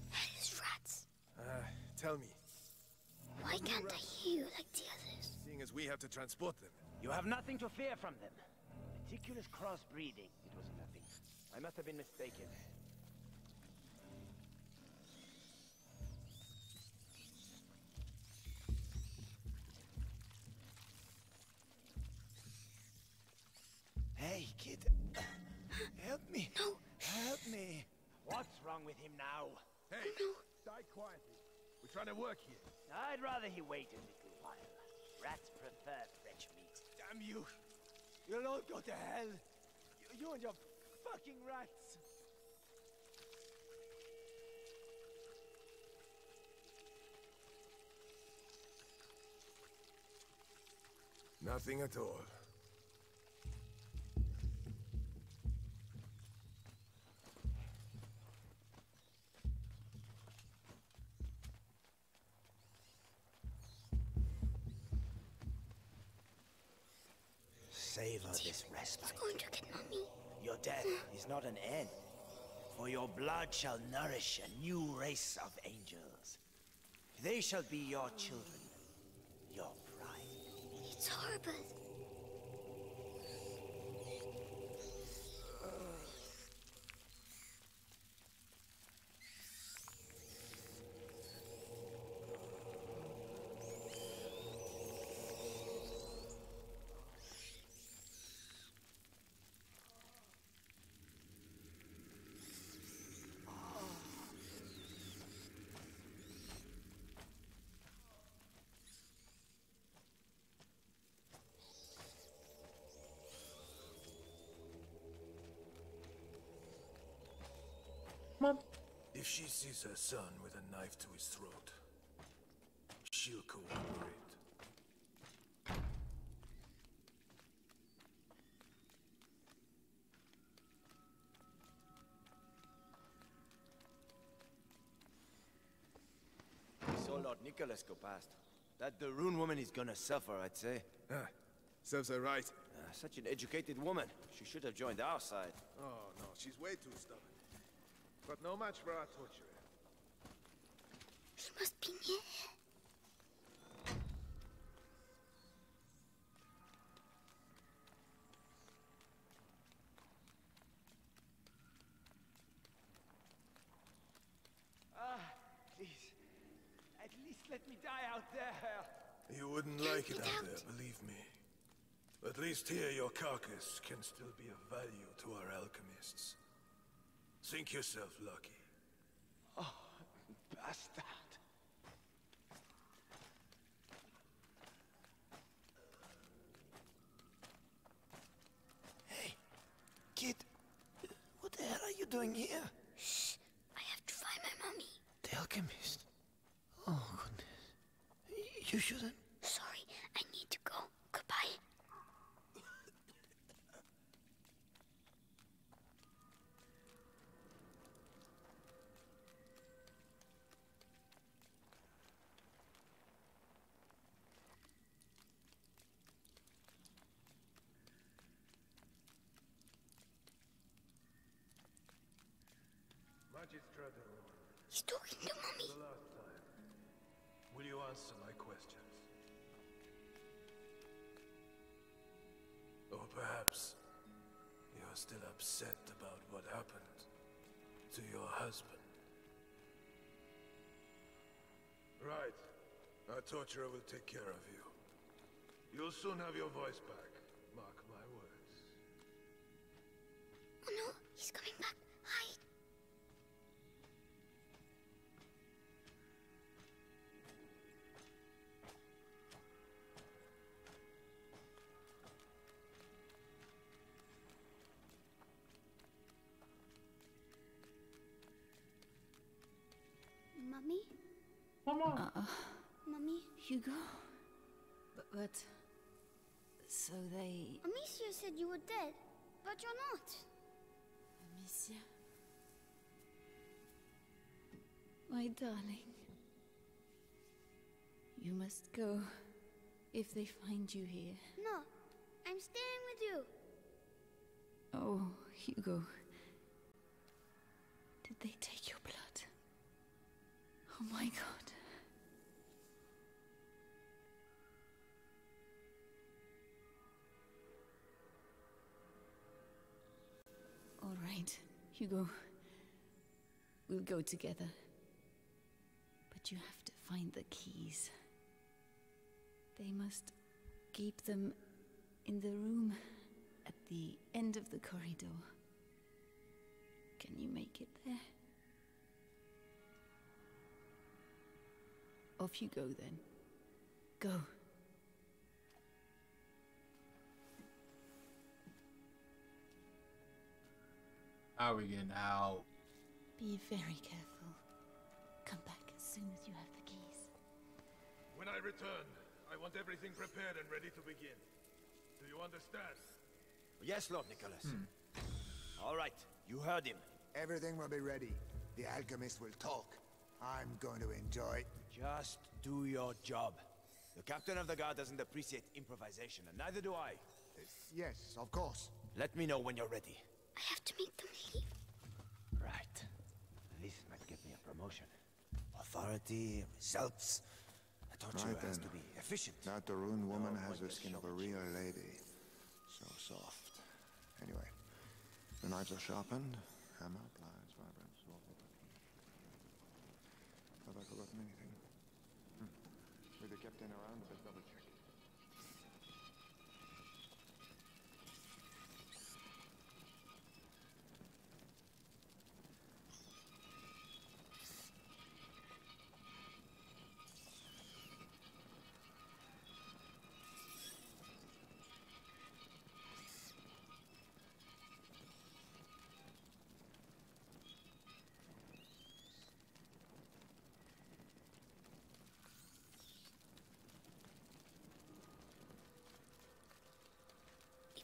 S3: Hellish rats.
S22: Uh, tell me,
S3: Why can't I hear you like the others?
S22: seeing as we have to transport them,
S15: You have nothing to fear from them. Meticulous crossbreeding. It was nothing. I must have been mistaken.
S2: Hey, kid. Help me.
S3: No.
S2: Help me.
S15: What's wrong with him now?
S14: Oh, hey, die quietly. We're trying to work here.
S15: I'd rather he wait a little while. Rats prefer fresh meat.
S2: Damn you. You'll all go to hell. You, you and your fucking rats.
S22: nothing at all.
S2: Savor this respite.
S3: He's going to get Mummy.
S2: Your death is not an end, for your blood shall nourish a new race of angels. They shall be your children, your pride.
S3: It's horrible.
S22: If she sees her son with a knife to his throat, she'll cooperate.
S2: saw Lord Nicholas go past. That de Rune woman is gonna suffer, I'd say.
S15: Ah, serves her right.
S2: Ah, such an educated woman. She should have joined our side.
S15: Oh, no, she's way too stubborn. But no match for our torturer.
S3: She must be near.
S2: Ah, please. At least let me die out there.
S22: You wouldn't like it out there, believe me. At least here your carcass can still be of value to our alchemists. Think yourself lucky.
S2: Oh, bastard. Hey, kid. What the hell are you doing here?
S3: Shh. I have to find my mummy.
S2: The alchemist. Oh, goodness. You shouldn't.
S3: He's talking to
S22: time, will you answer my questions? Or perhaps you're still upset about what happened to your husband. Right. Our torturer will take care of you. You'll soon have your voice back.
S3: Mummy?
S23: Uh,
S3: Mummy?
S23: Hugo? But, but... So they...
S3: Amicia said you were dead, but you're not.
S23: Amicia? My darling. You must go if they find you here.
S3: No, I'm staying with you.
S23: Oh, Hugo. Did they take your blood? Oh my god. All right, Hugo. We'll go together. But you have to find the keys. They must keep them in the room at the end of the corridor. Can you make it there? Off you go then. Go.
S1: How are we getting out?
S23: Be very careful. Come back as soon as you have the keys.
S15: When I return, I want everything prepared and ready to begin. Do you understand?
S2: Yes, Lord Nicholas. Hmm. All right, you heard him.
S17: Everything will be ready. The alchemist will talk. I'm going to enjoy.
S2: Just do your job. The captain of the guard doesn't appreciate improvisation, and neither do I.
S17: yes, of course.
S2: Let me know when you're ready.
S3: I have to make them leave.
S2: Right. This might get me a promotion. Authority, results. A torturer
S16: Right
S2: has
S16: then.
S2: to be efficient.
S16: That de Rune woman
S2: No
S16: has the skin of a real lady. So soft. Anyway, the knives are sharpened. Hammer, pliers, vibrant, sword. Have I forgotten anything? Hmm. With the captain around, let's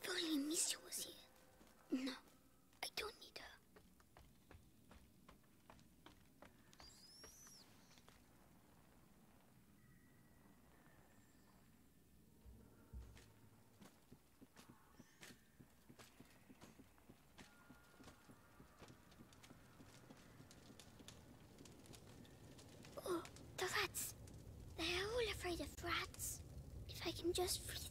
S3: thought Missy was here. No, I don't need her. Oh, the rats. They are all afraid of rats. If I can
S17: just free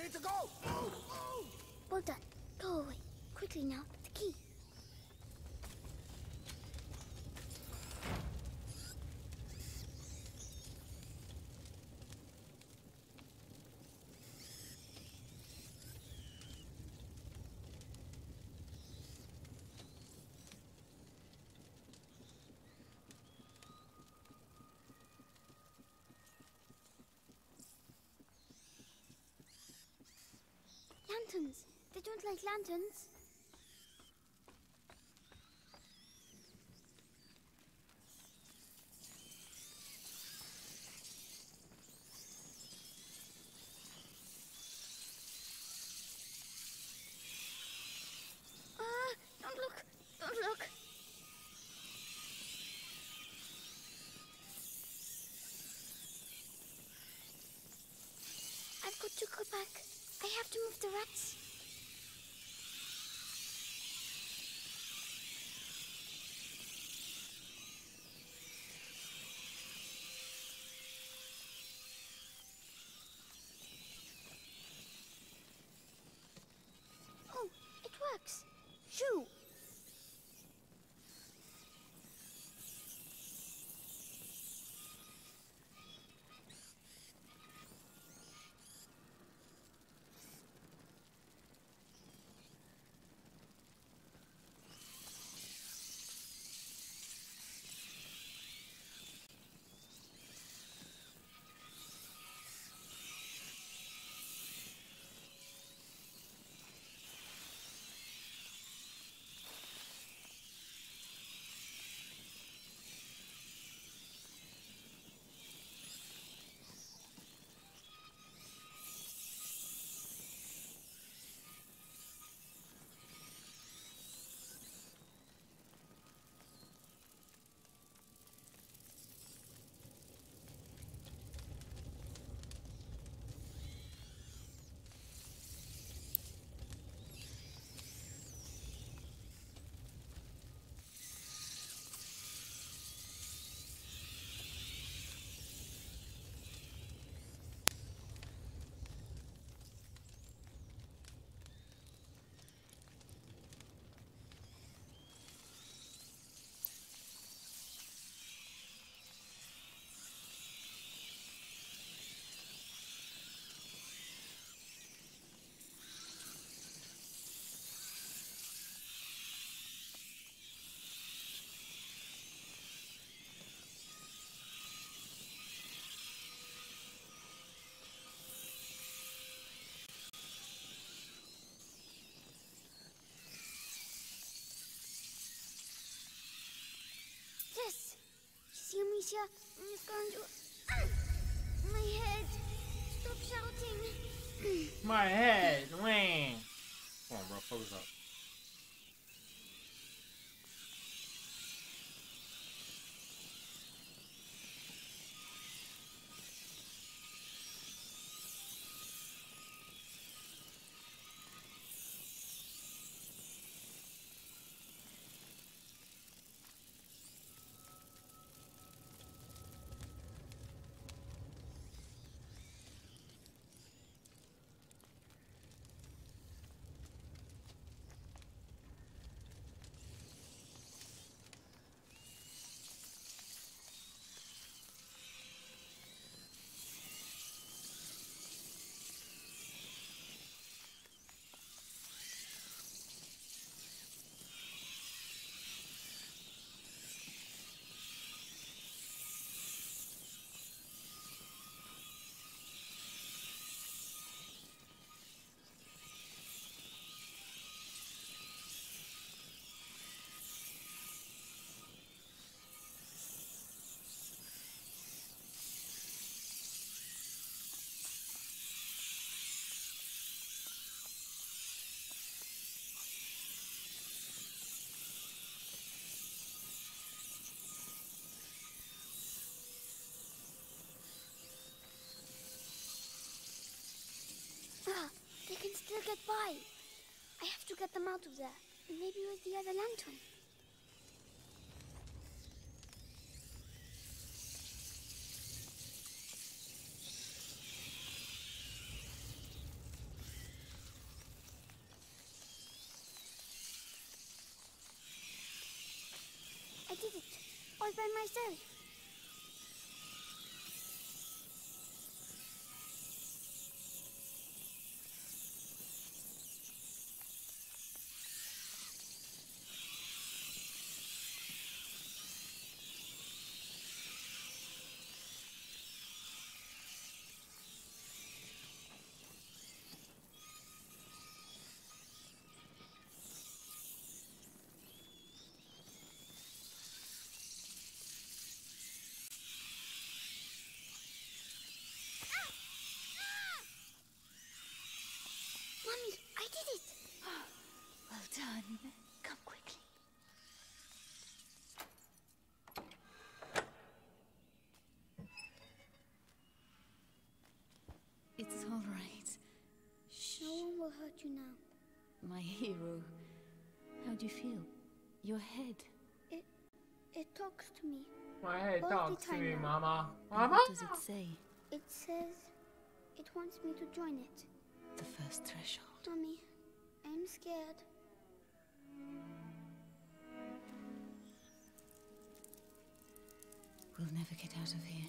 S17: Need to go! Move! Move!
S3: Well done. Go away. Quickly now. The key. Lanterns. They don't like lanterns. Ah, don't look. Don't look. I've got to go back. I have Going to. My head! Stop shouting!
S1: My head. Come on, bro, focus up.
S3: Out of there. Maybe with the other lantern. I did it. All by myself. Mommy, I did it.
S23: Well done. Come quickly. It's all right.
S3: No one you now.
S23: My hero. How do you feel? Your head.
S3: It it talks to me.
S1: My head
S3: All
S1: talks to me,
S3: now.
S1: mama. Mama?
S23: What does it say?
S3: It says it wants me to join it.
S23: The first threshold.
S3: Mommy, I'm scared.
S23: We'll never get out of here.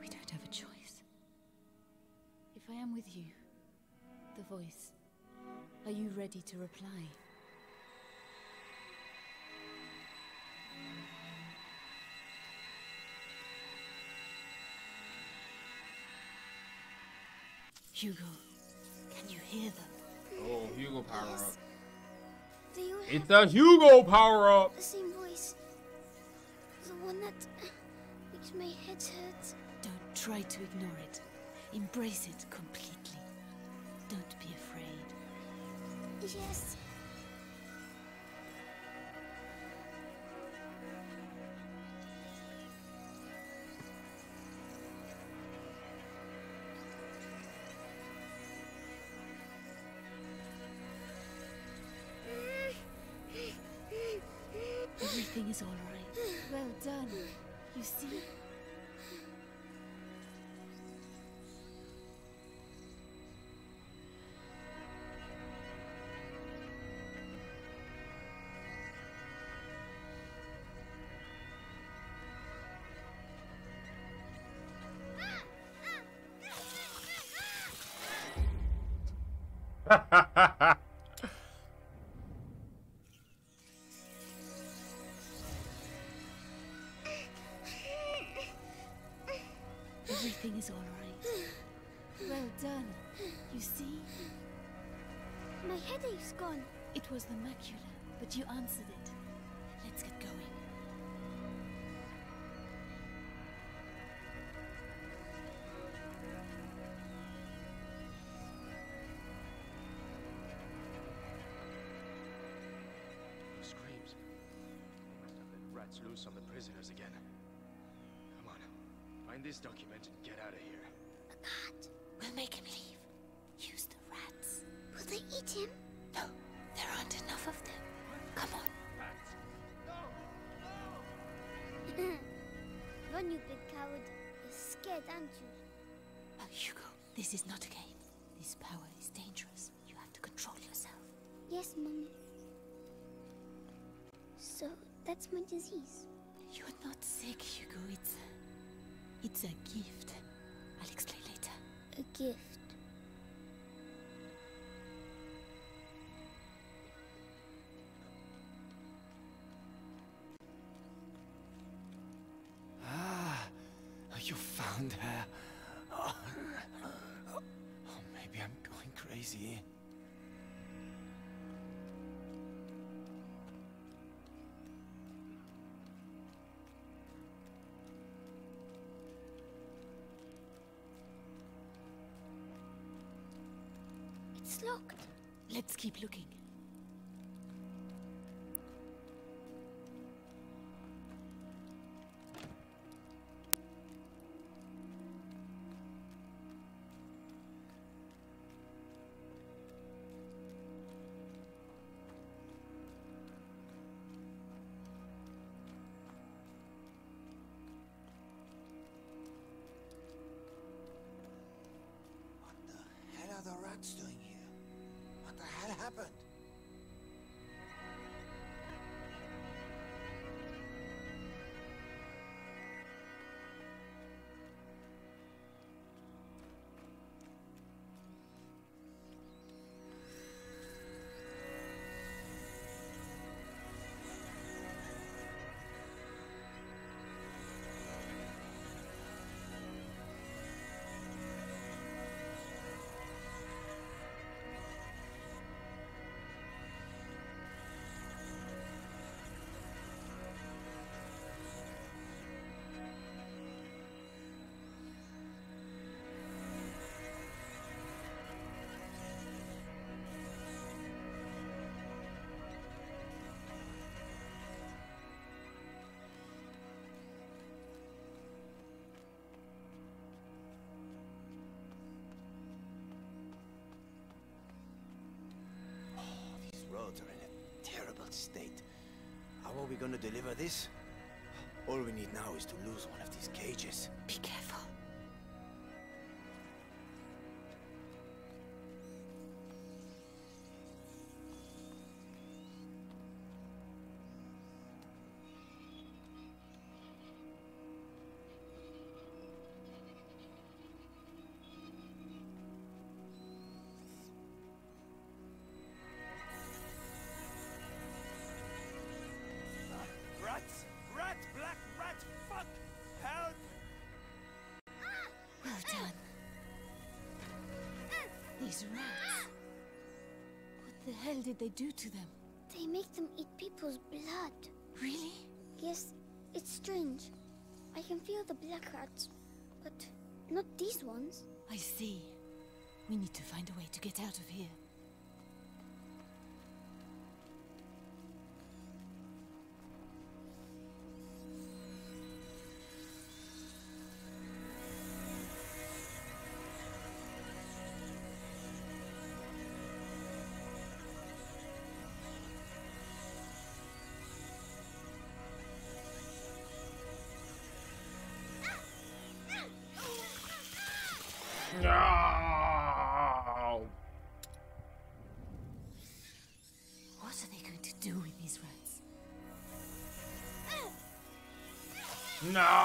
S23: We don't have a choice. If I am with you, the voice, are you ready to reply? Hugo, can you hear them?
S1: Oh, Hugo power up.
S3: They all
S1: It's a Hugo power up.
S3: the same voice. The one that makes my head hurt.
S23: Don't try to ignore it. Embrace it completely. Don't be afraid.
S3: Yes.
S6: ha ha ha ha loose on the prisoners again. Come on. Find this document and get out of here.
S23: We'll make him leave. Use the rats.
S3: Will they eat him?
S23: No, there aren't enough of them. Come on. [LAUGHS]
S3: Run, you big coward. You're scared, aren't you?
S23: Oh, Hugo, this is not a game. This power
S3: that's my disease.
S23: You're not sick, Hugo. It's it's a gift. I'll explain later.
S3: A gift.
S2: Ah, you found her. Oh, oh, maybe I'm going crazy.
S23: Let's keep looking.
S2: State. How are we gonna deliver this? All we need now is to lose one of these cages.
S23: Be careful. These rats. What the hell did they do to them?
S3: They make them eat people's blood.
S23: Really?
S3: Yes, it's strange. I can feel the black rats, but not these ones.
S23: I see. We need to find a way to get out of here.
S1: No!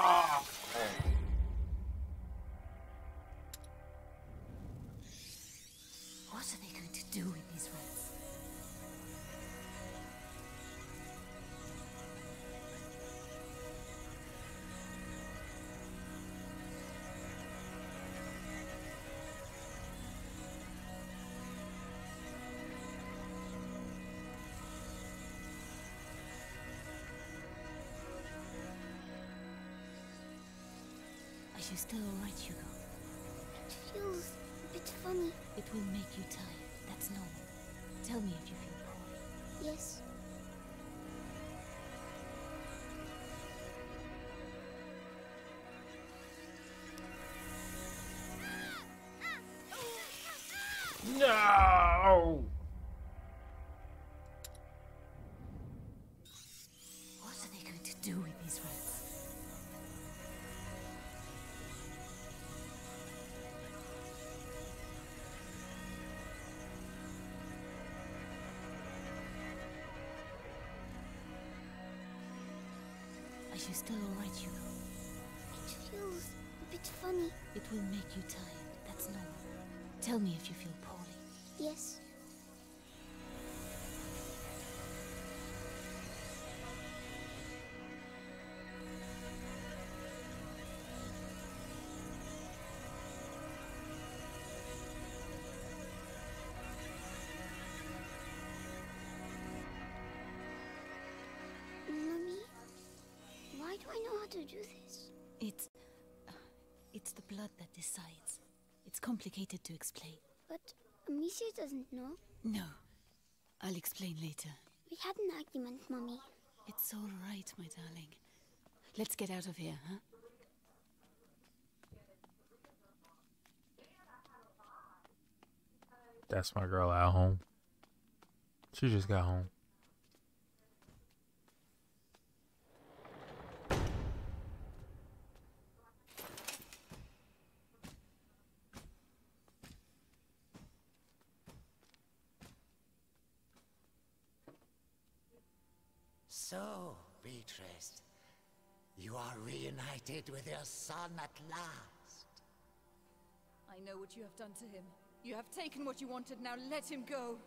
S23: You still alright, Hugo?
S3: It feels a bit funny.
S23: It will make you tired. That's normal. Tell me if you feel poorly.
S3: Yes.
S23: Are you still alright, Hugo?
S3: It feels a bit funny.
S23: It will make you tired. That's normal. Tell me if you feel poorly.
S3: Yes. To do this?
S23: It's. uh, It's the blood that decides. It's complicated to explain.
S3: But Amicia doesn't know.
S23: No. I'll explain later.
S3: We had an argument, Mommy.
S23: It's all right, my darling. Let's get out of here, huh?
S1: That's my girl at home. She just got home.
S21: So, Beatrice, you are reunited with your son at last.
S23: I know what you have done to him. You have taken what you wanted, now let him go.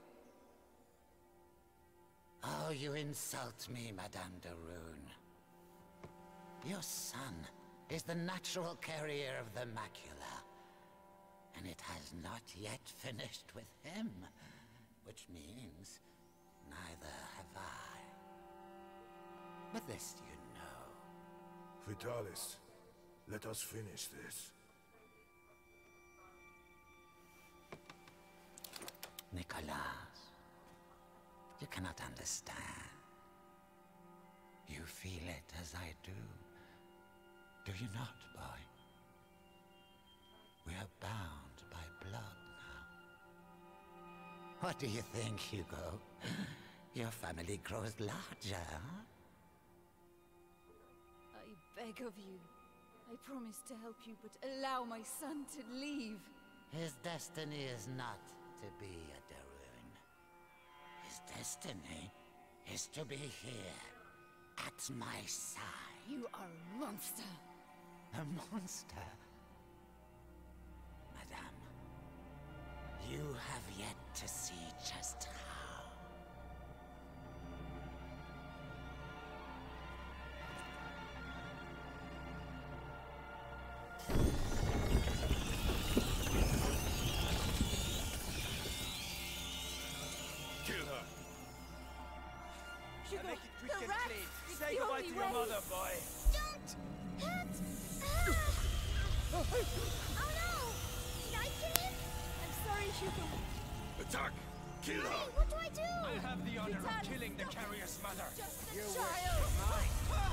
S21: Oh, you insult me, Madame de Rune. Your son is the natural carrier of the macula. And it has not yet finished with him. Which means neither have I. But this you know.
S24: Vitalis, let us finish this.
S21: Nicholas, you cannot understand. You feel it as I do. Do you not, boy? We are bound by blood now. What do you think, Hugo? [GASPS] Your family grows larger, huh?
S23: I beg of you. I promise to help you, but allow my son to leave.
S21: His destiny is not to be a de Rune. His destiny is to be here, at my side.
S23: You are a monster.
S21: A monster? Madame, you have yet to see just how.
S6: To your
S23: way.
S6: mother, boy.
S3: Don't hurt! Ah! oh no! Did I kill him?
S23: I'm sorry, Hugo.
S22: Attack! Kill her!
S3: What do I do?
S6: I have the honor of
S23: Vitalis,
S6: killing the carrier's mother.
S23: Just a
S6: You
S23: child.
S3: I'm scared.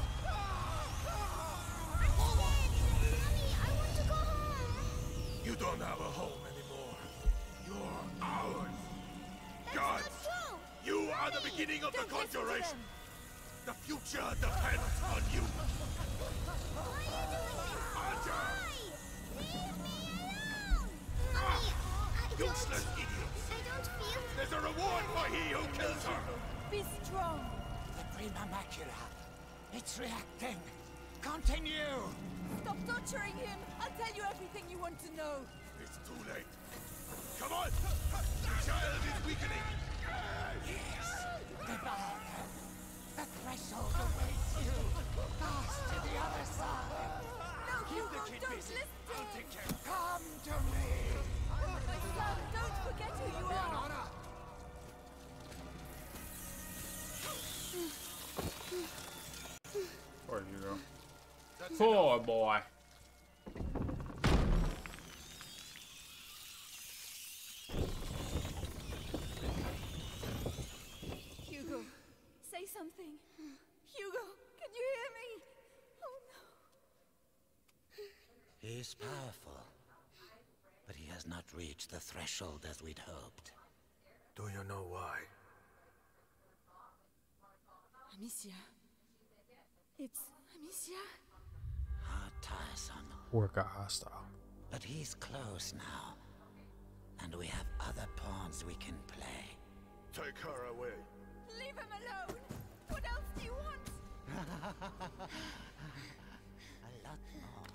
S3: Mommy, I want to go home.
S22: You don't have a home anymore. You're ours.
S3: That's
S22: God,
S3: not true.
S22: you are the beginning of the
S23: Don't listen to
S22: conjuration.
S23: Them.
S22: The future depends on you.
S3: Why are you doing this?
S22: Archer!
S3: Why? Leave me alone! Mommy, I don't...
S22: Useless idiots.
S3: I don't feel...
S22: There's a reward for he who kills her.
S23: Be strong.
S21: The prima macula. It's reacting. Continue.
S23: Stop torturing him. I'll tell you everything you want to know.
S22: It's too late. Come on! The child is weakening.
S21: Yes. Devour her. The threshold awaits you. Pass to the other side.
S23: No,
S6: Keep
S23: Hugo,
S6: the kid
S23: don't
S6: busy.
S23: listen to
S6: I'll
S23: him.
S6: take care
S21: Come to me.
S23: My son, don't forget who you are.
S1: Where you go? Poor boy.
S23: Something. Hugo, can you hear me? Oh no.
S21: He is powerful, but he has not reached the threshold as we'd hoped.
S24: Do you know why?
S23: Amicia. It's Amicia.
S21: How tiresome.
S1: Work a hostile.
S21: But he's close now. And we have other pawns we can play.
S22: Take her away.
S23: Leave him alone. [LAUGHS]
S21: A lot more.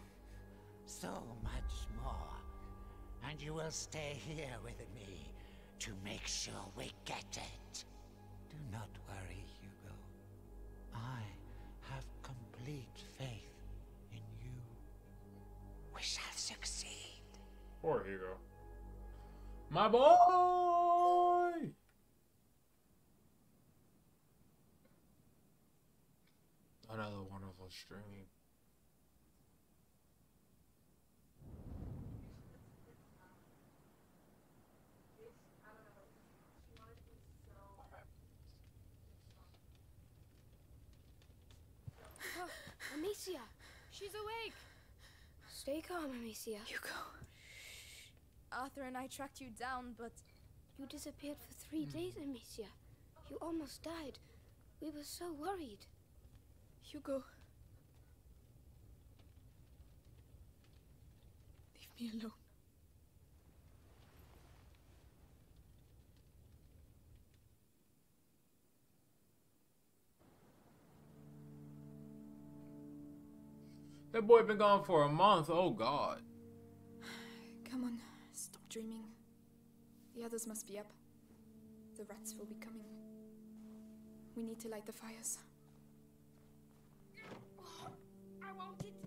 S21: So much more. And you will stay here with me to make sure we get it. Do not worry, Hugo. I have complete faith in you. We shall succeed.
S1: Poor Hugo. My boy! Another wonderful stream.
S5: Oh, Amicia,
S4: She's awake.
S5: stay calm, Amicia.
S4: Hugo. Arthur and I tracked you down, but
S5: You disappeared for three days, Amicia. You almost died. We were so worried.
S4: Hugo. Leave me alone.
S1: That boy been gone for a month. Oh God.
S4: Come on, stop dreaming. The others must be up. The rats will be coming. We need to light the fires. I wanted